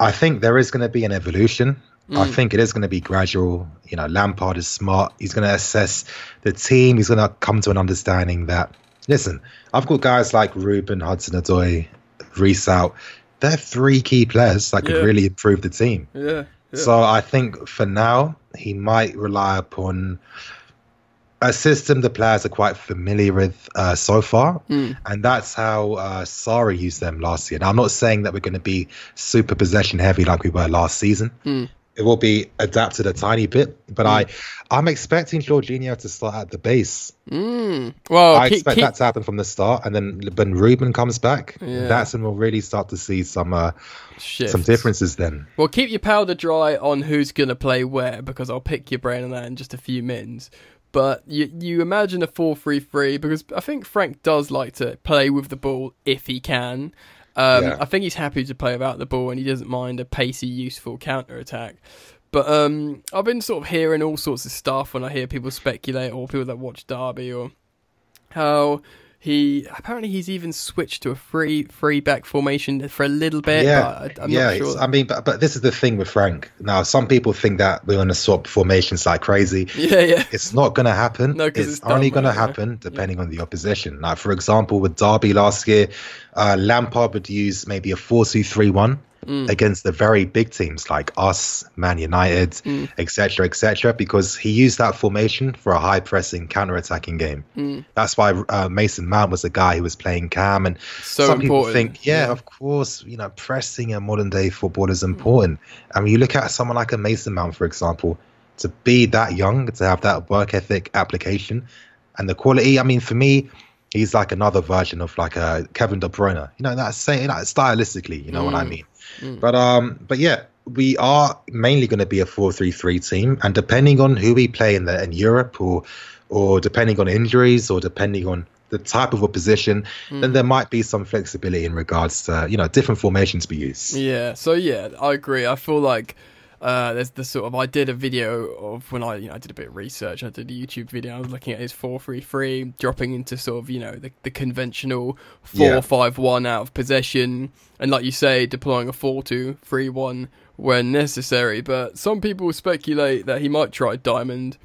I think there is going to be an evolution. I Mm. think it is going to be gradual. You know, Lampard is smart. He's going to assess the team. He's going to come to an understanding that, listen, I've got guys like Ruben Hudson Odoi, Reece out. They're three key players that could Yeah. really improve the team. Yeah. Yeah. So I think for now he might rely upon a system the players are quite familiar with uh, so far, Mm. and that's how uh, Sarri used them last year. Now I'm not saying that we're going to be super possession heavy like we were last season. Mm. It will be adapted a tiny bit, but I I'm expecting Jorginho to start at the base. Mm. Well, I keep, expect keep, that to happen from the start, and then when Ruben comes back, Yeah. that's when we'll really start to see some uh, shifts. some differences. Then Well, keep your powder dry on who's going to play where because I'll pick your brain on that in just a few minutes. But you you imagine a 4-3-3 because I think Frank does like to play with the ball if he can. Um, Yeah. I think he's happy to play without the ball and he doesn't mind a pacey, useful counter attack. But um, I've been sort of hearing all sorts of stuff when I hear people speculate or people that watch Derby or how he apparently he's even switched to a free free back formation for a little bit. yeah, I, I'm yeah. not sure. I mean, but but this is the thing with Frank. Now, some people think that we're going to swap formations like crazy. yeah, yeah. It's not going to happen. No, it's, it's only going to happen depending on the opposition. Like, for example, with Derby last year, uh, Lampard would use maybe a 4 2 3 1. Mm. against the very big teams like us, Man United, etc., mm. etc. Et because he used that formation for a high pressing counter attacking game. Mm. That's why uh, Mason Mount was the guy who was playing cam. And so some important. people think, yeah, yeah, of course, you know, pressing in modern day football is important. I mean, you look at someone like a Mason Mount, for example, to be that young, to have that work ethic application and the quality. I mean, for me, he's like another version of like a Kevin De Bruyne. You know, that's saying like, stylistically, you know mm. what I mm. mean. Mm. But um, but yeah, we are mainly going to be a four-three-three team, and depending on who we play in the in Europe, or or depending on injuries, or depending on the type of a position, mm. then there might be some flexibility in regards to you know different formations we use. Yeah. So yeah, I agree. I feel like uh, there's the sort of I did a video of when I you know I did a bit of research. I did a YouTube video. I was looking at his four three three, dropping into sort of you know the, the conventional four yeah. five one out of possession, and like you say, deploying a four two three one when necessary. But some people speculate that he might try diamond.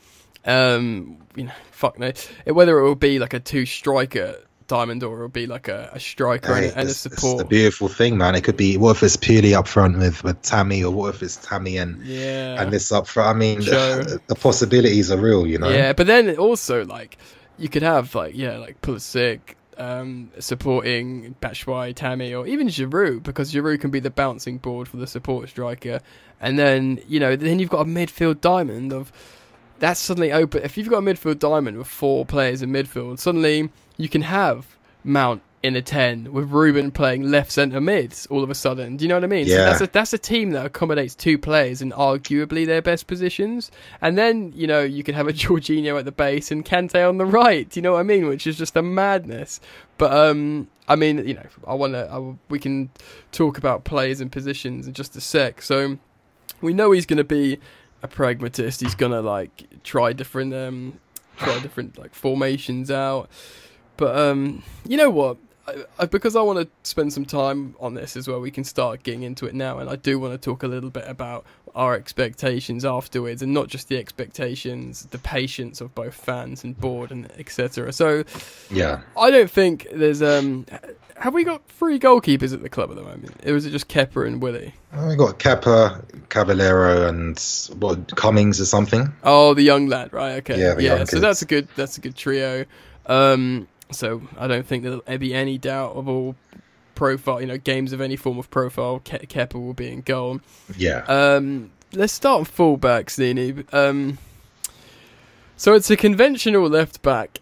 Um, you know, fuck no. Whether it will be like a two striker diamond or it'll be like a, a striker and, and, a support. It's a beautiful thing, man. It could be what if it's purely up front with, with Tammy, or what if it's Tammy and yeah. and this up front. I mean, the, the, possibilities are real, you know. Yeah, but then also like you could have like yeah, like Pulisic. Um, supporting Batshuayi, Tammy, or even Giroud, because Giroud can be the bouncing board for the support striker, and then you know, then you've got a midfield diamond of that's suddenly open. If you've got a midfield diamond with four players in midfield, suddenly you can have Mount in a 10 with Ruben playing left centre mids all of a sudden. Do you know what I mean? Yeah. So that's a, that's a team that accommodates two players in arguably their best positions. And then, you know, you could have a Jorginho at the base and Kante on the right. Do you know what I mean? Which is just a madness. But, um, I mean, you know, I want to, we can talk about players and positions in just a sec. So we know he's going to be a pragmatist. He's to, like, try different, um, try different, like, formations out. But um, you know what? I, I, because I want to spend some time on this as well, we can start getting into it now, and I do want to talk a little bit about our expectations afterwards, and not just the expectations, the patience of both fans and board and etc. So, yeah, I don't think there's um. Have we got three goalkeepers at the club at the moment? Or was it just Kepa and Willy? we got Kepa Caballero, and what Cummings or something. Oh, the young lad, right? Okay, yeah, yeah. So that's a good that's a good trio. Um, so I don't think there'll be any doubt of all profile, you know, games of any form of profile. Ke- Kepa will be in goal. Yeah. Um, let's start on fullbacks, NiiNii. Um, so it's a conventional left back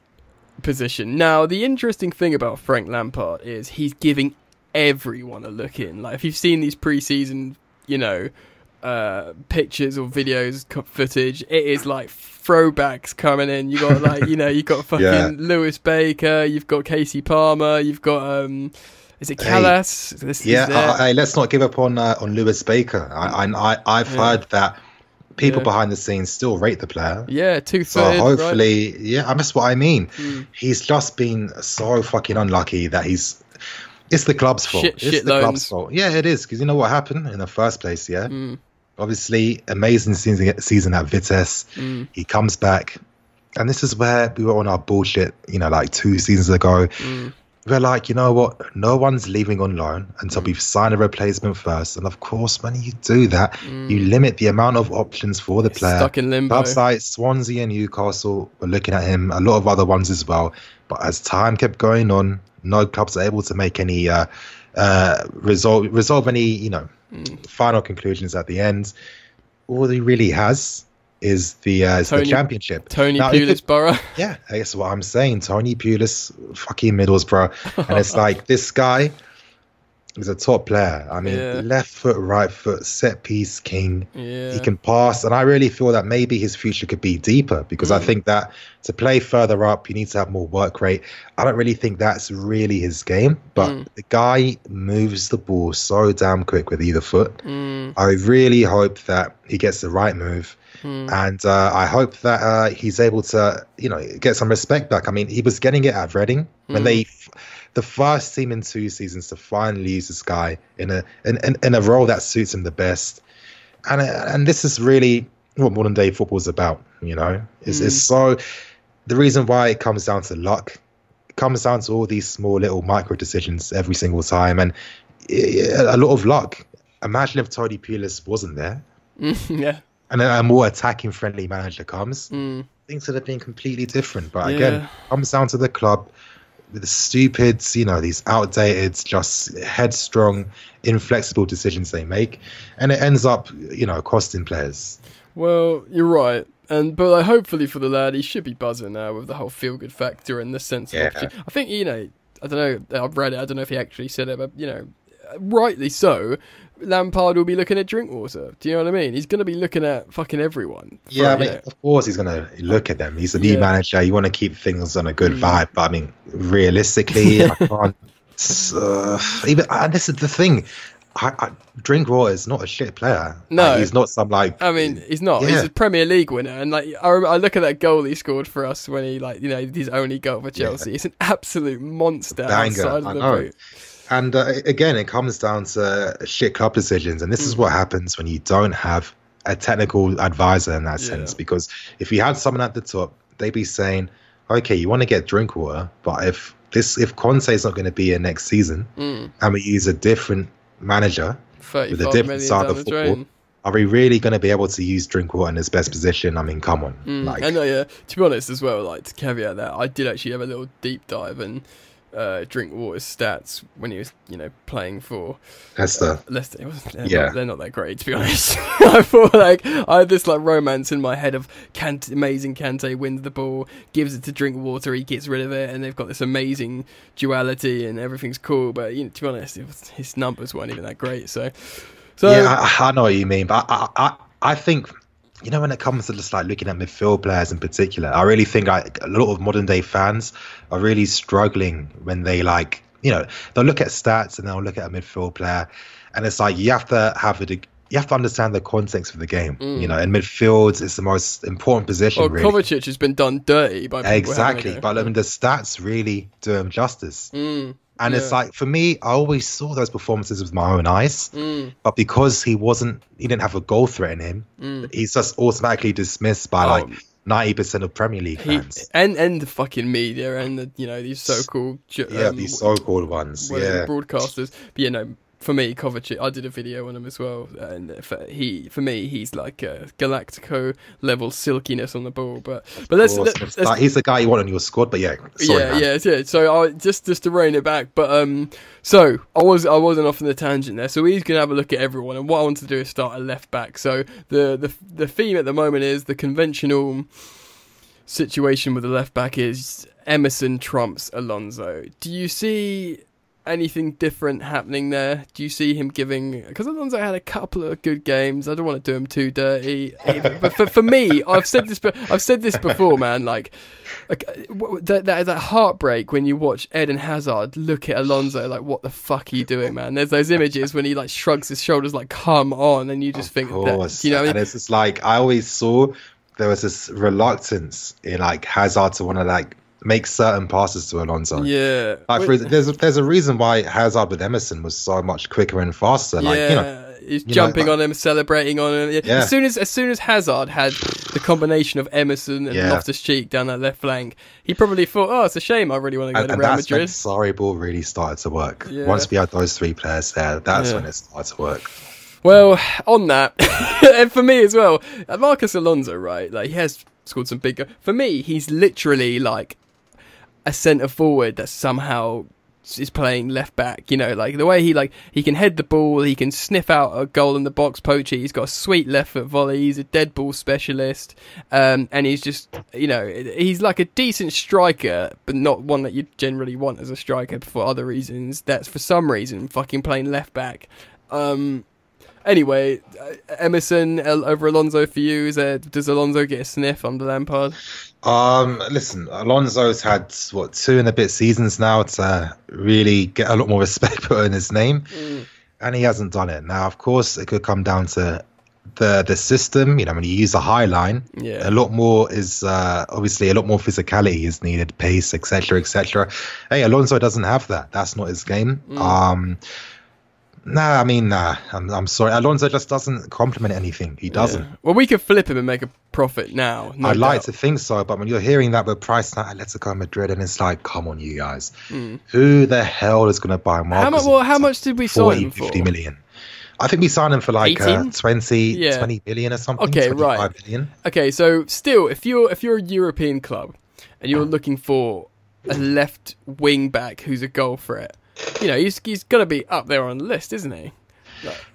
position. Now, the interesting thing about Frank Lampard is he's giving everyone a look in. Like, if you've seen these preseason, you know, uh, pictures or videos, footage. It is like throwbacks coming in. You got like you know you got fucking yeah. Lewis Baker. You've got Kasey Palmer. You've got um. Is it Kalas? Hey, this, yeah, uh, hey, let's not give up on uh, on Lewis Baker. I, I, I have yeah. heard that people yeah. behind the scenes still rate the player. Yeah, two thirds. So hopefully, right? yeah, that's what I mean. Mm. He's just been so fucking unlucky that he's it's the club's fault. Shit, it's shit the loans. club's fault. Yeah, it is because you know what happened in the first place. Yeah, mm. obviously amazing season, season at Vitesse. Mm. He comes back, and this is where we were on our bullshit. You know, like two seasons ago. We're like, you know what? No one's leaving on loan until Mm. we've signed a replacement first. And of course, when you do that, Mm. you limit the amount of options for the player. Stuck in limbo. Clubs like Swansea and Newcastle were looking at him, a lot of other ones as well. But as time kept going on, no clubs are able to make any uh, uh, resolve resolve any you know Mm. final conclusions at the end. All he really has is the uh, is the championship. Tony Now, Pulis yeah, that's what I'm saying. Tony Pulis, fucking Middlesbrough, and it's like this guy is a top player. I mean, Yeah. left foot, right foot, set piece king. Yeah. He can pass, and I really feel that maybe his future could be deeper because I Mm. think that to play further up, you need to have more work rate. I don't really think that's really his game, but Mm. the guy moves the ball so damn quick with either foot. Mm, I really hope that he gets the right move. Mm. And uh, I hope that uh, he's able to, you know, get some respect back. I mean, he was getting it at Reading when Mm. they, the first team in two seasons to finally use this guy in a in, in, in a role that suits him the best. And uh, and this is really what modern day football is about. You know, it's, it's so the reason why it comes down to luck. It comes down to all these small little micro decisions every single time, and a lot of luck. imagine if Tony Pulis wasn't there yeah. And a, a more attacking friendly manager comes, Mm. things would have been completely different. But Yeah. again, it comes down to the club with the stupid, you know, these outdated, just headstrong, inflexible decisions they make, and it ends up, you know, costing players. Well, you're right. And but like, hopefully for the lad, he should be buzzing now with the whole feel good factor and the sense of opportunity. I think you know. I don't know. I've read it. I don't know if he actually said it, but you know, rightly so. Lampard will be looking at Drinkwater. Do you know what I mean? He's going to be looking at fucking everyone. Yeah, I mean, of course he's going to look at them. He's a new Yeah. manager. You want to keep things on a good Mm. vibe, but I mean, realistically, I can't. Uh, even and this is the thing. I, I, Drinkwater is not a shit player. No. Like, he's not some like. I mean, he's not. He's a Premier League winner, and like I, I look at that goal he scored for us when he like you know his only goal for Chelsea. It's an absolute monster Banger, outside of I the know. boot. And uh, again, it comes down to shit club decisions, and this Mm. is what happens when you don't have a technical advisor in that Yeah. sense. Because if you had someone at the top, they'd be saying, "Okay, you want to get Drinkwater, but if this if Conte's not going to be here next season, Mm, and we use a different manager, Thirty-five different side of the football, drain. are we really going to be able to use Drinkwater in his best position? I mean, come on, Mm, like and uh, yeah, to be honest as well, like to caveat that, I did actually have a little deep dive and uh, Drinkwater's stats when he was, you know, playing for that's the Leicester. It wasn't, they're, Yeah. not, they're not that great, to be honest. I thought like I had this like romance in my head of Kante, amazing Kante wins the ball, gives it to Drinkwater, he gets rid of it, and they've got this amazing duality and everything's cool. But you know, to be honest, was, his numbers weren't even that great. So, so yeah, I, I know what you mean, but I, I, I think you know when it comes to just like looking at midfield players in particular, I really think like a lot of modern day fans are really struggling when they like you know they'll look at stats and they'll look at a midfield player, and it's like you have to have a you have to understand the context of the game. You know, in midfield, it's the most important position. well, really. Kovacic has been done dirty by Exactly, but I mean the stats really do him justice. Mm, And it's like for me, I always saw those performances with my own eyes, mm, but because he wasn't, he didn't have a goal threat in him. mm. He's just automatically dismissed by Oh, like ninety percent of Premier League He, fans. and and the fucking media and the you know these so-called ju- yeah, um, these so-called ones. Yeah, broadcasters. But you know, for me, Kovacic, I did a video on him as well, and for he for me, he's like a Galactico level silkiness on the ball. But but let's, let's, let's he's the guy you want on your squad. But yeah, sorry, yeah, man. yeah, yeah. So I just just to rein it back, but um, so I was I wasn't off on the tangent there. So he's gonna have a look at everyone, and what I want to do is start a left back. So the the the theme at the moment is the conventional situation with the left back is Emerson trumps Alonso. Do you see? Anything different happening there? Do you see him giving? Because Alonso had a couple of good games. I don't want to do him too dirty, but for, for me, I've said this. I've said this before, man. Like, like uh, that, that that heartbreak when you watch Eden Hazard look at Alonso like what the fuck are you doing man there's those images when he like shrugs his shoulders like come on and you just think Of that, you know what I and mean? it's just like I always saw there was this reluctance in like Hazard to want to like make certain passes to Alonso. yeah Like for, there's there's a reason why Hazard with Emerson was so much quicker and faster. Like yeah you know, he's you know, jumping like- on him celebrating on him yeah. As soon as as soon as Hazard had the combination of Emerson and Yeah. Loftus Cheek down that left flank he probably thought oh it's a shame I really want to go and, to and Real that's when Madrid sorry ball really started to work. Yeah. Once we had those three players there, that's Yeah. when it started to work. Well, on that, and for me as well, Marcos Alonso, right? Like he has scored some big. For me, he's literally like a centre forward that somehow is playing left back. You know, like the way he like he can head the ball, he can sniff out a goal in the box poacher. He's got a sweet left foot volley. He's a dead ball specialist, um, and he's just you know he's like a decent striker, but not one that you generally want as a striker for other reasons. That's for some reason fucking playing left back. Um, Anyway, uh, Emerson El- over Alonso for you. Is there, does Alonso get a sniff under Lampard? Um, listen, Alonso's had what two and a bit seasons now to really get a lot more respect put in his name, and he hasn't done it. Now, of course, it could come down to the the system. You know, when you use a high line, Yeah. a lot more is uh, obviously a lot more physicality is needed, pace, etc., etc. Hey, Alonso doesn't have that. That's not his game. Um. Nah, I mean, nah. I'm, I'm sorry. Alonso just doesn't complement anything. He doesn't. Yeah. Well, we could flip him and make a profit now. No I'd like to think so, but when you're hearing that with price tag at Atletico Madrid, and it's like, come on, you guys, who the hell is going to buy Marcos? How much? Well, how much did we for sign 40, him for? 50 million? I think we signed him for like uh, 20, Yeah. 20 billion or something. Okay, right. billion. Okay, so still, if you're if you're a European club and you're looking for a left wing back who's a goal threat, you know he's he's gonna be up there on the list, isn't he?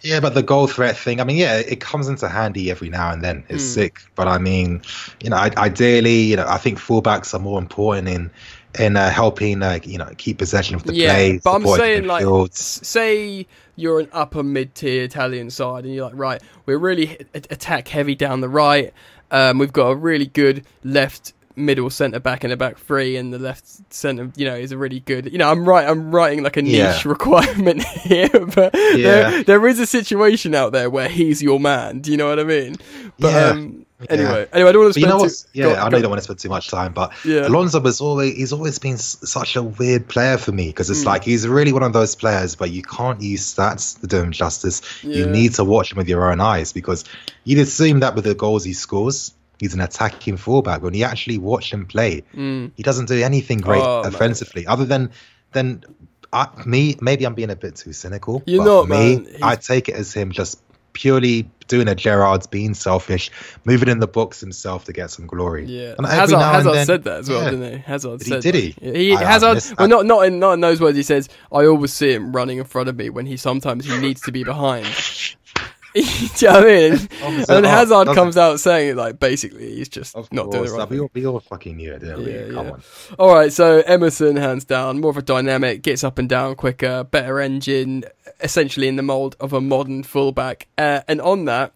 Yeah, but the goal threat thing, I mean, yeah, it comes into handy every now and then. It's Hmm. sick. But I mean, you know, ideally, you know, I think fullbacks are more important in in uh, helping, uh, you know, keep possession of the yeah, play. but I'm saying like, say you're an upper mid tier Italian side and you're like, right, we're really attack heavy down the right. Um, we've got a really good left middle centre back and a back three, and the left centre, you know, is a really good. You know, I'm right. I'm writing like a niche Yeah. requirement here, but Yeah. there, there is a situation out there where he's your man. Do you know what I mean? But Yeah. um, anyway, anyway, I don't want to But you spend know too. Yeah, go- I know go- you don't want to spend too much time, but Yeah. Alonso was always he's always been s- such a weird player for me because it's like he's really one of those players, but you can't use stats to do him justice. You need to watch him with your own eyes because you'd assume that with the goals he scores, he's an attacking fullback. When you actually watch him play, Mm. he doesn't do anything great Oh, man. offensively other than than I, me. Maybe I'm being a bit too cynical. You know, but not, for me. man. I take it as him just purely doing a Gerard's being selfish, moving in the books himself to get some glory. Yeah, And Hazard, and Hazard then- said that as well, yeah. didn't he? Hazard Did he- said did that. he? he I- I Hazard, missed well, not not in not in those words. He says, "I always see him running in front of me when he sometimes he needs to be behind." Do you know what I mean? Obviously, And oh, Hazard comes out saying it like basically he's just not doing course, the right we all, we all fucking knew it, didn't we? Yeah, Come yeah. on. All right, so Emerson, hands down, more of a dynamic, gets up and down quicker, better engine, essentially in the mold of a modern fullback. Uh, and on that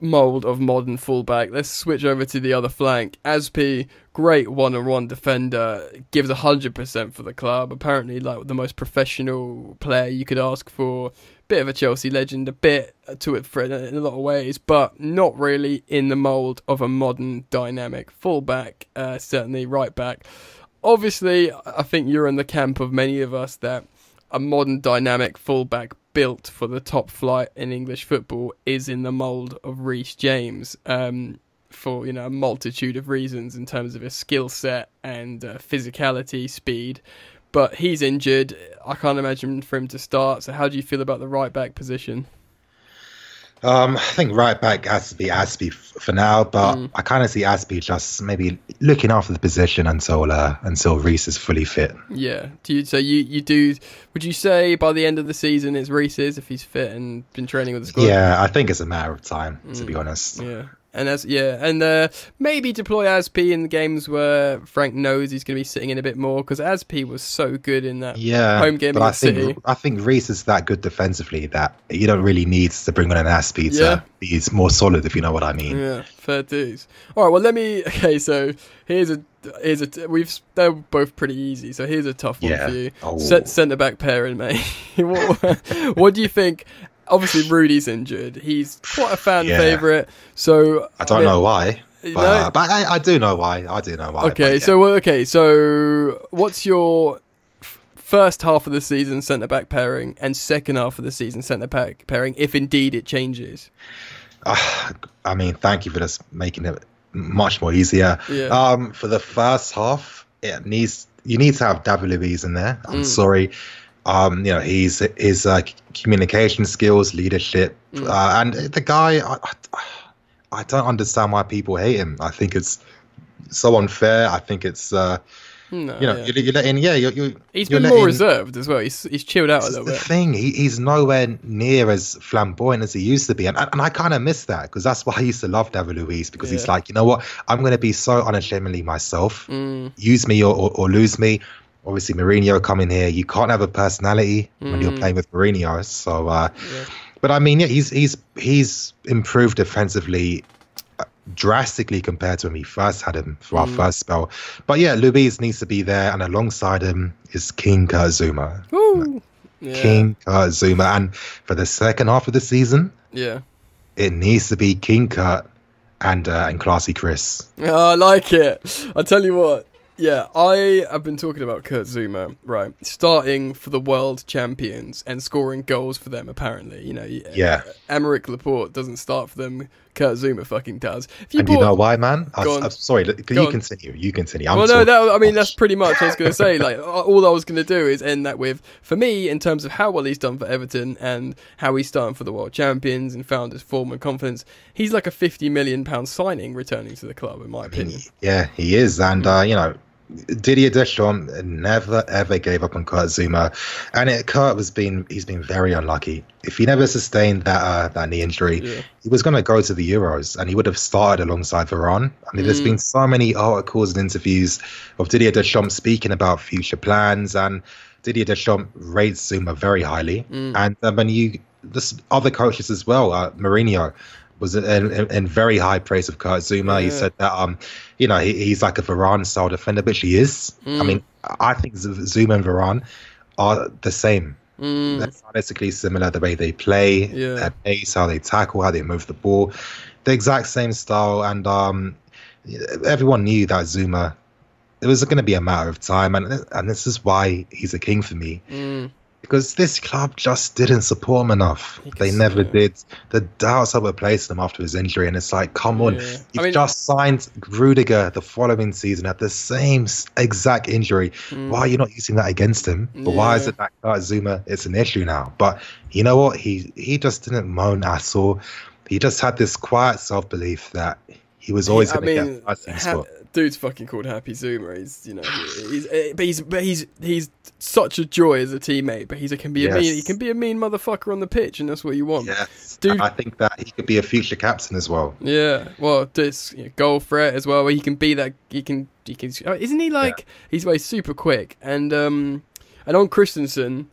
mold of modern fullback, let's switch over to the other flank. Azpi, great one-on-one defender, gives hundred percent for the club. Apparently, like the most professional player you could ask for. Bit of a Chelsea legend, a bit to it for in a lot of ways, but not really in the mold of a modern dynamic fullback. Uh, certainly right back. Obviously, I think you're in the camp of many of us that a modern dynamic fullback built for the top flight in English football is in the mould of Reece James. Um, for you know a multitude of reasons in terms of his skill set and uh, physicality, speed. But he's injured. I can't imagine for him to start. So how do you feel about the right back position? Um, I think right back has to be Azpi f- for now, but Mm. I kind of see Azpi just maybe looking after the position until uh, until Reece is fully fit. Yeah. Do you so you you do? Would you say by the end of the season it's Reece's if he's fit and been training with the squad? Yeah, I think it's a matter of time, to Mm. be honest. Yeah. And as yeah, and uh, maybe deploy Asp in the games where Frank knows he's going to be sitting in a bit more because Asp was so good in that Yeah, home game but I think City. I think Reece is that good defensively that you don't really need to bring on an Yeah. to be more solid, if you know what I mean. Yeah, fair dues. All right, well let me. Okay, so here's a here's a we've they're both pretty easy. So here's a tough one Yeah. for you. Oh. Set centre back pairing, mate. what, what do you think? Obviously, Rudy's injured. He's quite a fan Yeah. favorite. So I don't mean, know why, but, know- uh, but I, I do know why. I do know why. but Okay, yeah. so okay, so what's your first half of the season centre back pairing and second half of the season centre back pairing, if indeed it changes? Ah, I mean, thank you for this making it much more easier. Yeah. Um, for the first half, it needs you need to have David Luiz in there. I'm Mm. sorry. Um, you know, he's his uh, communication skills, leadership, Mm. uh, and the guy. I, I, I don't understand why people hate him. I think it's so unfair. I think it's uh, No, you know yeah. you're, you're letting yeah you're, you're he's been more reserved as well. He's he's chilled out a little the bit. thing. He, he's nowhere near as flamboyant as he used to be, and and I kind of miss that because that's why I used to love David Luiz because he's like, you know what, I'm going to be so unashamedly myself. Mm, Use me or, or, or lose me. Obviously, Mourinho coming here, you can't have a personality when you're Mm. playing with Mourinho. So, uh, yeah. but I mean, yeah, he's he's he's improved defensively uh, drastically compared to when we first had him for our Mm. first spell. But yeah, Luiz needs to be there, and alongside him is King Kurt Zouma. Woo! Yeah. King Kurt Zouma. And for the second half of the season, Yeah. it needs to be King Kurt and uh, and Classy Chris. Oh, I like it. I tell you what. Yeah, I have been talking about Kurt Zouma, right? Starting for the world champions and scoring goals for them. Apparently, you know, Yeah. Aymeric Laporte doesn't start for them. Kurt Zouma fucking does. If and bought, you know why, man? I, I'm sorry, you Go on. continue. You continue. I'm well, no, that, I mean that's pretty much. What I was going to say like all I was going to do is end that with for me in terms of how well he's done for Everton and how he's starting for the world champions and found his form and confidence. He's like a fifty million pound signing returning to the club, in my opinion. Yeah, he is, and uh, you know, Didier Deschamps never ever gave up on Kurt Zouma, and it, Kurt has been he's been very unlucky. If he never sustained that uh, that knee injury, Yeah. he was going to go to the Euros, and he would have started alongside Varane. I mean, there's been so many articles and interviews of Didier Deschamps speaking about future plans, and Didier Deschamps rates Zouma very highly, Mm. and um, when you this other coaches as well, uh, Mourinho was in, in, in very high praise of Kurt Zouma. He said that um, you know, he, he's like a Varane style defender, which he is. I Mm. mean, I think Zouma and Varane are the same. Mm, They're stylistically similar, the way they play, Yeah. their pace, how they tackle, how they move the ball, the exact same style. And um, everyone knew that Zouma. It was going to be a matter of time, and and this is why he's a king for me mm, because this club just didn't support him enough. They never did. The doubts have replaced him after his injury, and it's like, come on, Yeah. you've I mean- just signed Rudiger the following season at the same exact injury. mm. Why are you not using that against him? But why is it that Kurt Zouma? It's an issue now. But you know what? He he just didn't moan at all. He just had this quiet self belief that he was always I going to get team spot. Dude's fucking called Happy Zouma. He's you know he's eh, but he's but he's he's such a joy as a teammate. But he's a, can be a mean he can be a mean motherfucker on the pitch, and that's what you want. Yes, Dude- I think that he could be a future captain as well. Yeah, well, this you know, goal threat as well, where he can be that. He can, he can. oh, Isn't he like he's way super quick and um and on Christensen,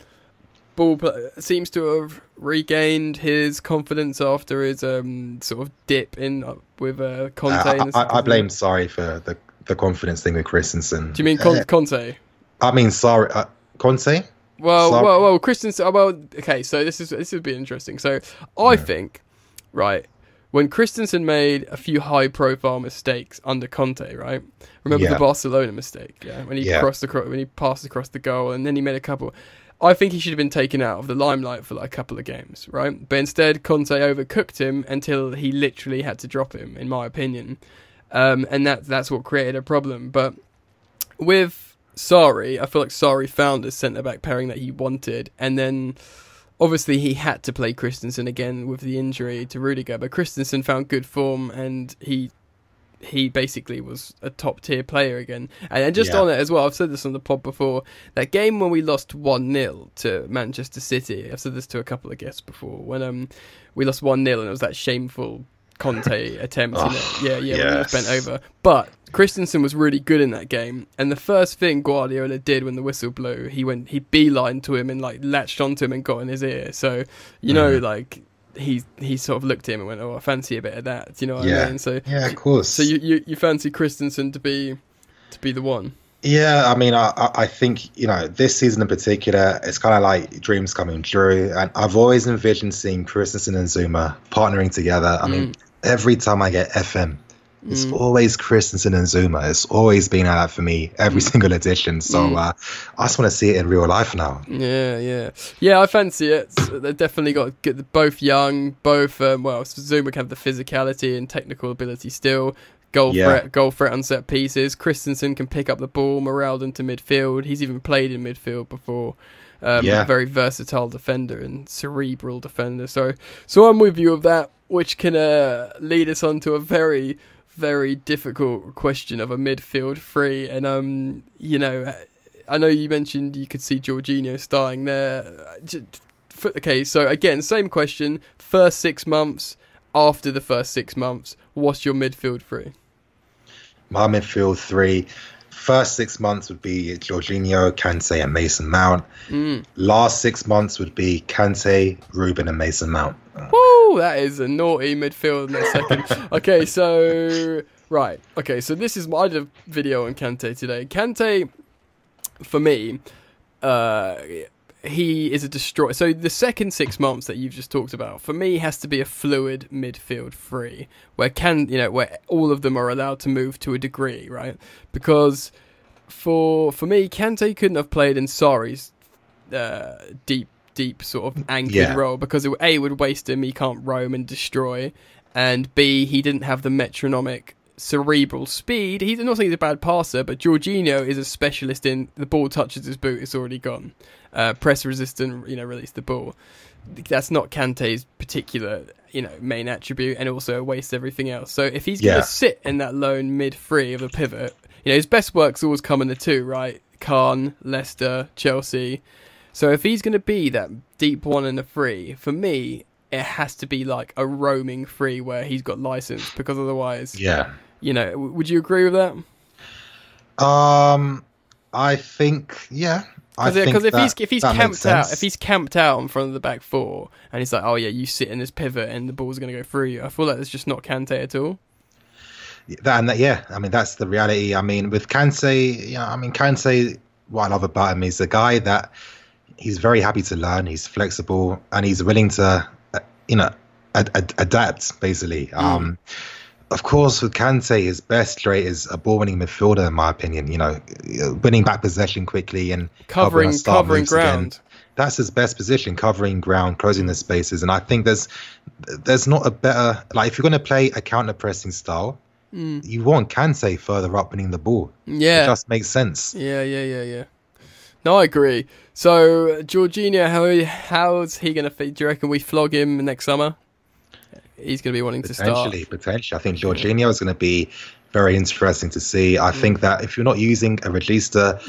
ball seems to have regained his confidence after his um sort of dip in uh, with uh, Conte. Uh, I, I, I blame? Sorry for the the confidence thing with Christensen. Do you mean Con- Uh, Conte? I mean, sorry, uh, Conte. Well, Sorry. well, well, Christensen. oh, Well, okay. So this is this would be interesting. So I think, right, when Christensen made a few high-profile mistakes under Conte, right? Remember Yeah. the Barcelona mistake? Yeah, when he Yeah. crossed the when he passed across the goal, and then he made a couple. I think he should have been taken out of the limelight for like a couple of games, right? But instead, Conte overcooked him until he literally had to drop him, in my opinion, um, and that that's what created a problem. But with Sarri, I feel like Sarri found a centre back pairing that he wanted, and then obviously he had to play Christensen again with the injury to Rudiger, but Christensen found good form and he he basically was a top tier player again. And, and just Yeah. on it as well, I've said this on the pod before. That game when we lost one 0 to Manchester City, I've said this to a couple of guests before. When um we lost one 0 and it was that shameful Conte attempt. Oh, yeah, yeah, was bent over. But Christensen was really good in that game, and the first thing Guardiola did when the whistle blew, he went he beelined to him and like latched onto him and got in his ear. So you know, Mhm. like he he sort of looked at him and went, "Oh, I fancy a bit of that." Do you know what I Yeah. mean? So Yeah, of course. so you, you you fancy Christensen to be to be the one? Yeah, I mean, I, I- I think you know this season in particular, it's kind of like dreams coming true, and I've always envisioned seeing Christensen and Zouma partnering together. I mean, mm. every time I get FM, it's Mm. always Christensen and Zouma. It's always been like that for me every single edition. So Mm. uh, I just want to see it in real life now. Yeah, yeah, yeah. I fancy it. They've definitely got good, both young, both um, well. Zouma can have the physicality and technical ability still. Goal Yeah. threat, goal threat on set pieces. Christensen can pick up the ball, morale into midfield. He's even played in midfield before. Um, Yeah. very versatile defender and cerebral defender. So, so I'm with you of that, which can uh, lead us on to a very, very difficult question of a midfield three. And um, you know, I know you mentioned you could see Jorginho starting there. Okay, so again, same question. First six months, after the first six months, what's your midfield three? My midfield three. First six months would be Jorginho, Kante, and Mason Mount. Mm. Last six months would be Kante, Ruben, and Mason Mount. Woo! That is a naughty midfield in a second. okay, so right. Okay, so this is my I did a video on Kante today. Kante, for me, uh, he is a destroyer. So the second six months that you've just talked about, for me, has to be a fluid midfield free, where can you know where all of them are allowed to move to a degree, right? Because for for me, Kante couldn't have played in Sarri's uh, deep deep sort of anchored Yeah. role because it, a would waste him. He can't roam and destroy. and B, he didn't have the metronomic cerebral speed. He's not saying he's a bad passer, but Jorginho is a specialist in the ball touches his boot, it's already gone. Uh, press resistant, you know, release the ball. That's not Kante's particular, you know, main attribute, and also wastes everything else. So if he's going to sit in that lone mid three of a pivot, you know, his best work's always come in the two, right? Caen, Leicester, Chelsea. So if he's going to be that deep one in the three, for me, it has to be like a roaming free where he's got license, because otherwise, Yeah. You know, would you agree with that? Um, I think yeah. Because if that- he's if he's camped out, if he's camped out in front of the back four, and he's like, oh yeah, you sit in this pivot and the ball's going to go through you, I feel like that's just not Kante at all. that and that, yeah, I mean that's the reality. I mean with Kante, yeah, I mean Kante, what I love about him is the guy that he's very happy to learn. He's flexible and he's willing to, uh, you know, ad- ad- adapt basically. Mm. Um, of course, with Kante, his best trait is a ball-winning midfielder, in my opinion. You know, winning back possession quickly and Covering helping us start covering moves again. ground. that's his best position, covering ground, closing the spaces. And I think there's there's not a better like if you're going to play a counter pressing style, you want Kante further up winning the ball. Mm. Yeah. it just makes sense. Yeah, yeah, yeah, yeah. No, I agree. So, Jorginho, how how's he going to fit? Do you reckon we flog him next summer? He's going to be wanting to start. Potentially, potentially. I think Jorginho is going to be very interesting to see. I Mm. think that if you're not using a regista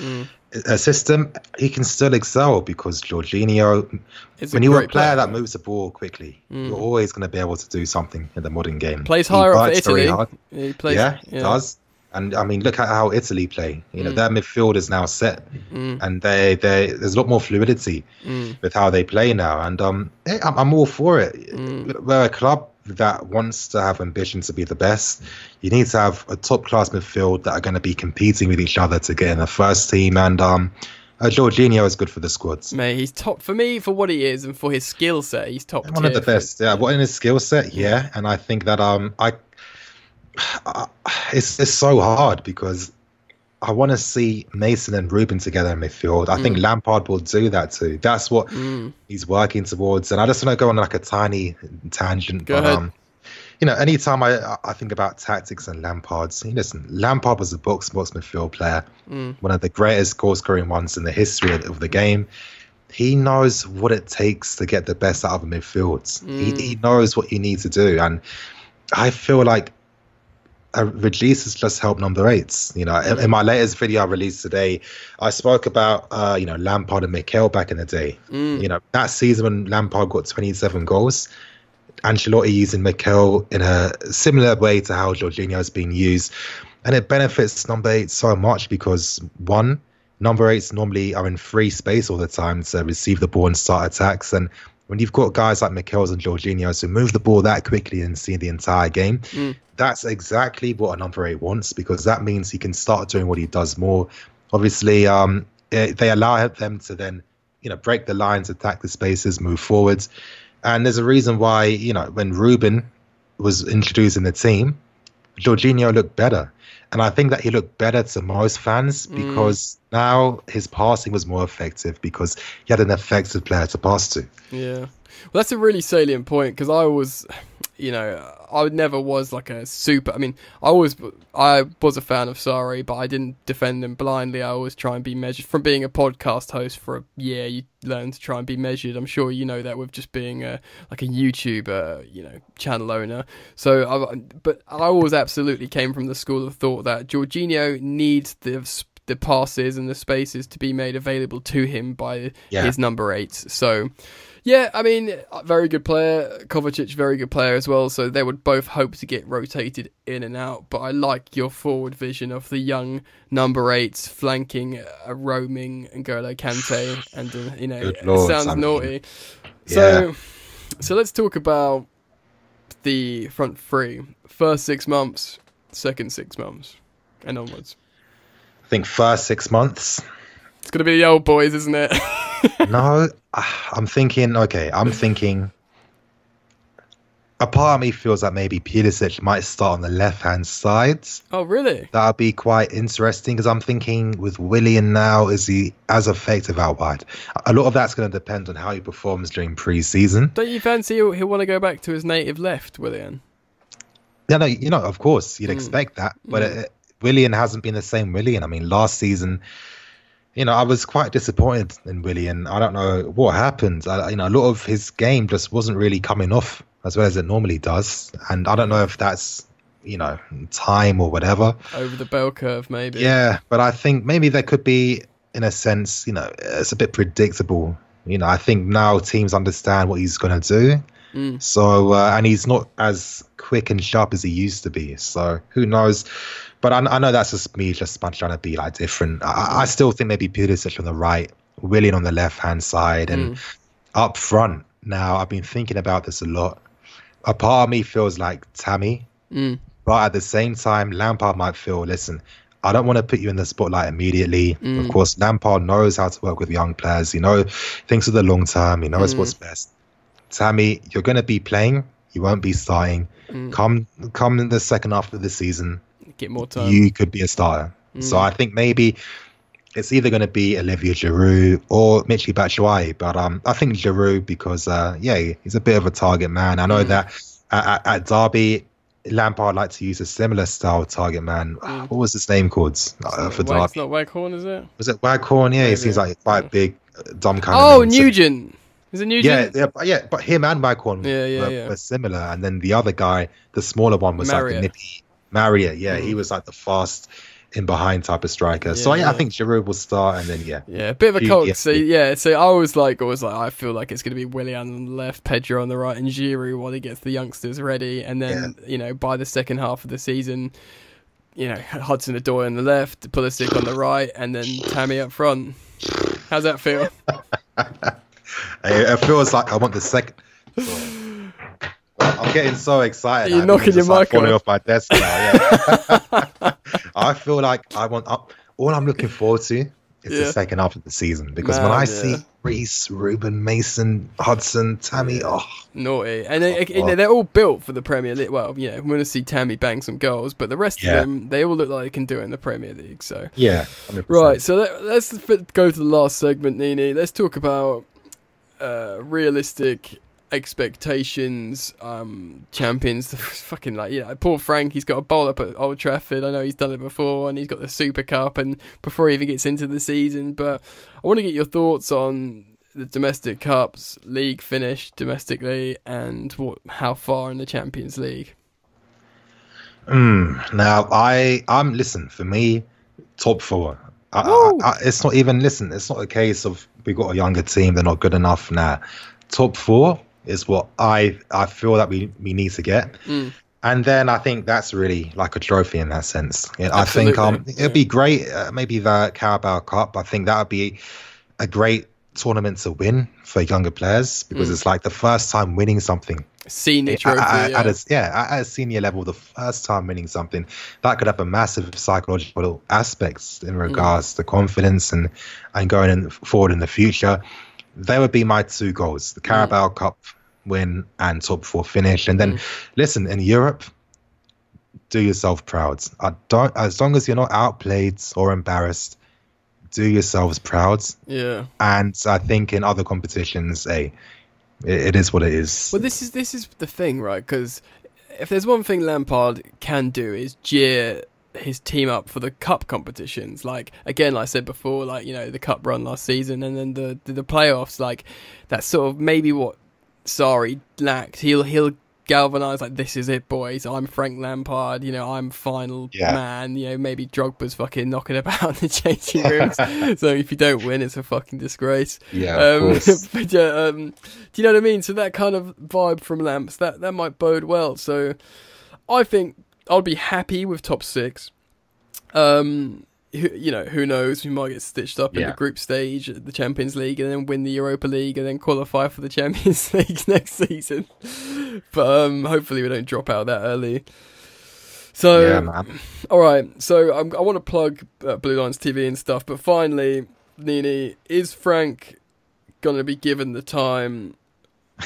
a system, he can still excel because Jorginho, It's when you're a player player. Mm. that moves the ball quickly, you're always going to be able to do something in the modern game. Plays He higher up for Italy. hard. He plays, yeah, it does. And I mean, look at how Italy play. You Mm. know, their midfield is now set, and they they there's a lot more fluidity Mm. with how they play now. And um, eh, I'm, I'm all for it. Mm. We're a club that wants to have ambition to be the best. You need to have a top class midfield that are going to be competing with each other to get in the first team. And um, uh, Jorginho is good for the squads. Mate, he's top for me for what he is and for his skill set. He's top One of the best, yeah. What in his skill set, yeah. And I think that um, I, I it's it's so hard because I want to see Mason and Ruben together in midfield. I think Mm. Lampard will do that too. That's what he's working towards. And I just want to go on like a tiny tangent, Go but ahead. um, you know, anytime I I think about tactics and Lampard's, you listen, Lampard was a box box midfield player, Mm. one of the greatest goal scoring ones in the history of, the game. He knows what it takes to get the best out of a midfield. He, Mm. he knows what you need to do, and I feel like uh, has just helped number eights. You know, in, in my latest video I released today, I spoke about uh, you know Lampard and Mikel back in the day. Mm. You know that season when Lampard got 27 goals, Ancelotti using Mikel in a similar way to how Jorginho has been used, and it benefits number eight so much because one, number eights normally are in free space all the time to receive the ball and start attacks, and when you've got guys like Mikel's and Jorginho's who move the ball that quickly and see the entire game, that's exactly what a number eight wants because that means he can start doing what he does more. Obviously, um, eh, they allow them to then, you know, break the lines, attack the spaces, move forwards. And there's a reason why, you know, when Ruben was introduced in the team, Jorginho looked better. And I think that he looked better to most fans mm. because now his passing was more effective because he had an effective player to pass to. Yeah. Well, that's a really salient point because I was, you know, I never was like a super. I mean, I always, I was a fan of Sarri, but I didn't defend them blindly. I always try and be measured. From being a podcast host for a year, you learn to try and be measured. I'm sure you know that with just being a like a YouTuber, you know, channel owner. So, I, but I always absolutely came from the school of thought that Jorginho needs the the passes and the spaces to be made available to him by Yeah. his number eight. So, yeah, I mean, very good player. Kovacic, very good player as well. So they would both hope to get rotated in and out. But I like your forward vision of the young number eights flanking a roaming N'Golo Kante, and uh, you know, Good it lord, sounds naughty. So, Yeah. so let's talk about the front three. First six months, second six months, and onwards. I think first six months, It's gonna be the old boys, isn't it? no, ah, I'm thinking. Okay, I'm thinking. A part of me feels that maybe Pulisic might start on the left-hand side. oh, really? That'd be quite interesting because I'm thinking with Willian now, is he as effective out wide? A lot of that's going to depend on how he performs during pre-season. Don't you fancy he'll, he'll want to go back to his native left, Willian? Yeah, no, you know, of course, you'd Mm. expect that, but Mm. Willian hasn't been the same Willian. I mean, last season, you know, I was quite disappointed in Willian. I don't know what happened. I, you know, a lot of his game just wasn't really coming off as well as it normally does, and I don't know if that's you know time or whatever. Over the bell curve, maybe. Yeah, but I think maybe there could be, in a sense, you know, it's a bit predictable. You know, I think now teams understand what he's going to do. Mm. So, uh, and he's not as quick and sharp as he used to be. So, who knows? But I, I know that's just me just trying to be like different. I, I still think maybe Pulisic on the right, Willian on the left hand side, and Mm. up front. Now, I've been thinking about this a lot. A part of me feels like Tammy, Mm. but at the same time, Lampard might feel, listen, I don't want to put you in the spotlight immediately. Mm. Of course, Lampard knows how to work with young players. You know, thinks of the long term. He knows Mm. what's best. Tammy, you're going to be playing. You won't be starting. Mm. Come, come in the second half of the season, Get more time. you could be a starter. So Mm. I think maybe it's either going to be Olivier Giroud or Michy Batshuayi. But um, I think Giroud because uh, yeah, he's a bit of a target man. I know Mm. that at, at, Derby, Lampard liked to use a similar style target man. Mm. What was his name called uh, for Wag- it's Derby? not Waghorn, is it? Was it Waghorn? Yeah, he seems like quite big, uh, dumb kind Oh, of. So- Nugent. Is it yeah, Nugent? yeah, but yeah, but him and Waghorn Yeah, yeah, were, yeah. were similar, and then the other guy, the smaller one, was like Marriott. the nippy Marriott. Yeah, he Mhm. was like the fast in behind type of striker. so Yeah, yeah, I think Giroud will start, and then yeah, Yeah, a bit of a cult. yeah. So yeah, so I was like, always like, I feel like it's going to be Willian on the left, Pedro on the right, and Giroud while he gets the youngsters ready, and then you know by the second half of the season, you know Hudson Odoi on the left, Pulisic on the right, and then Tammy up front. How's that feel? it feels like I want the second. I'm getting so excited. You're I'm knocking your like, mic falling off. off my desk now. Yeah. I feel like I want. I, all I'm looking forward to is Yeah. the second half of the season because when I yeah. see Reece, Ruben, Mason, Hudson, Tammy, oh, Naughty, and they, know, they're all built for the Premier League. Well, know, we're going to see Tammy bang some goals, but the rest Yeah. of them, they all look like they can do it in the Premier League. So yeah, 100%. Right, so let, let's go to the last segment, NiiNii. Let's talk about uh, realistic expectations. Um, champions, fucking like yeah, poor Frank. He's got a bowl up at Old Trafford. I know he's done it before, and he's got the Super Cup, and before he even gets into the season. But I want to get your thoughts on the domestic cups, league finish domestically, and what how far in the Champions League. Mm, now I I'm listen for me top four. I, I, I, it's not even listen. It's not a case of we got a younger team. They're not good enough now. Top four is what I I feel that we we need to get. Mm. And then I think that's really like a trophy in that sense. Yeah, I think um, it'd be great. Uh, maybe the Carabao Cup. I think that would be a great tournament to win for younger players because Mm. it's like the first time winning something Senior at, trophy, at- yeah. at a, yeah, at a senior level, the first time winning something, that could have a massive psychological aspects Mm. in regards to confidence and and going in, forward in the future. They would be my two goals: Mm. the Carabao Cup win and top four finish. And then, Mm. listen, in Europe, do yourself proud. I don't, as long as you're not outplayed or embarrassed, do yourselves proud. yeah. And I think in other competitions, hey, it, it is what it is. Well, this is this is the thing, right? Because if there's one thing Lampard can do is jeer his team up for the cup competitions. Like again, like I said before, like you know the cup run last season, and then the the, the playoffs. Like that's sort of maybe what Sarri lacked. He'll he'll galvanize like this is it, boys. I'm Frank Lampard. You know I'm final Yeah. man. You know maybe Drogba's fucking knocking about in the changing rooms. so if you don't win, it's a fucking disgrace. yeah, Um, but yeah, um, do you know what I mean? So that kind of vibe from Lamps that that might bode well. So I think I'll be happy with top six. Um, who, you know, who knows? We might get stitched up in Yeah. the group stage at the Champions League, and then win the Europa League, and then qualify for the Champions League next season. But um, hopefully, we don't drop out that early. So yeah, all right, so I'm, I want to plug uh, Blue Lions TV and stuff, but finally, NiiNii, is Frank going to be given the time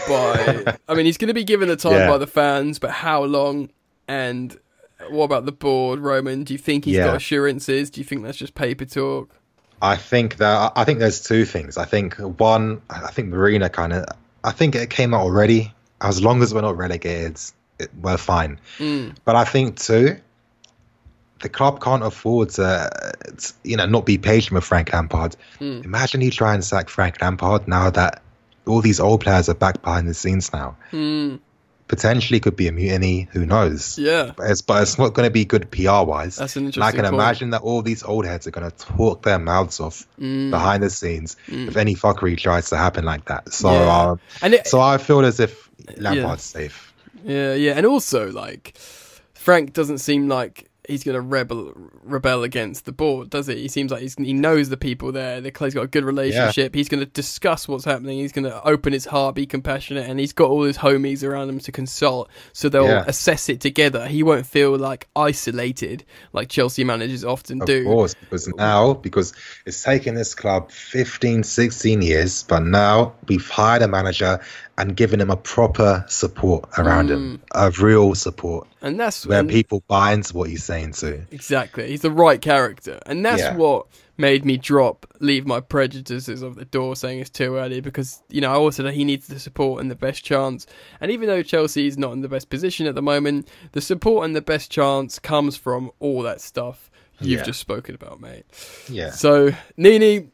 by? I mean, he's going to be given the time Yeah. by the fans, but how long? And what about the board, Roman? Do you think he's got assurances? Do you think that's just paper talk? I think that I think there's two things. I think one, I think Marina kind of, I think it came out already. As long as we're not relegated, it, we're fine. Mm. But I think too, the club can't afford to, to, you know, not be patient with Frank Lampard. Mm. Imagine you try and sack Frank Lampard now that all these old players are back behind the scenes now. Mm. Potentially could be a mutiny. Who knows? Yeah. But it's, but it's not going to be good PR wise. That's an interesting. And I can point. imagine that all these old heads are going to talk their mouths off Mm. behind the scenes if any fuckery tries to happen like that. So, Yeah. um, And it- so I feel as if Lampard's safe. Yeah, yeah, and also like Frank doesn't seem like he's gonna rebel rebel against the board, does it? He seems like he's, he knows the people there. The he's got a good relationship. He's gonna discuss what's happening. He's gonna open his heart, be compassionate, and he's got all his homies around him to consult, so they'll Yeah. assess it together. He won't feel like isolated like Chelsea managers often Of do. Of course, because now, because it's taken this club 15, 16 years, but now we've hired a manager and giving him a proper support around him, a real support, And that's where and- people buy into what he's saying too. Exactly. He's the right character. And that's Yeah. what made me drop, leave my prejudices of the door saying it's too early because, you know, I also know he needs the support and the best chance. And even though Chelsea's not in the best position at the moment, the support and the best chance comes from all that stuff you've Yeah. just spoken about, mate. Yeah. So, NiiNii,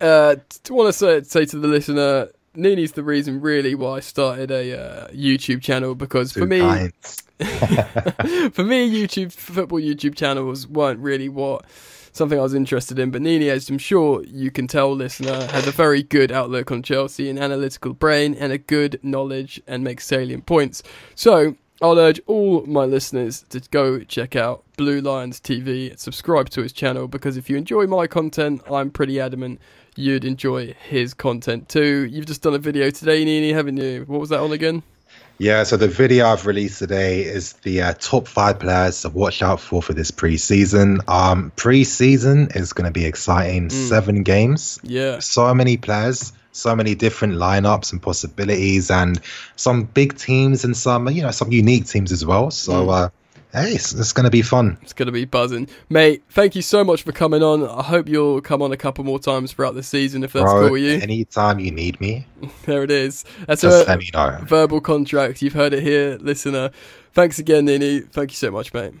uh, want to say, say to the listener, NiiNii's the reason really why I started a uh, YouTube channel because for me, for me, YouTube football YouTube channels weren't really what something I was interested in. But NiiNii, as I'm sure you can tell, listener, has a very good outlook on Chelsea, an analytical brain, and a good knowledge and makes salient points. So I'll urge all my listeners to go check out Blue Lions TV, subscribe to his channel because if you enjoy my content, I'm pretty adamant you'd enjoy his content too. You've just done a video today, NiiNii, haven't you? What was that on again? Yeah, so the video I've released today is the uh, top five players to watch out for for this preseason. Um, preseason is going to be exciting. Seven games, Yeah. so many players, so many different lineups and possibilities, and some big teams and some you know some unique teams as well. So uh, hey, it's, it's going to be fun. It's going to be buzzing. Mate, thank you so much for coming on. I hope you'll come on a couple more times throughout the season if that's Bro, cool with you. anytime you need me, There it is. That's just a let me know. verbal contract. You've heard it here, listener. Thanks again, NiiNii. Thank you so much, mate.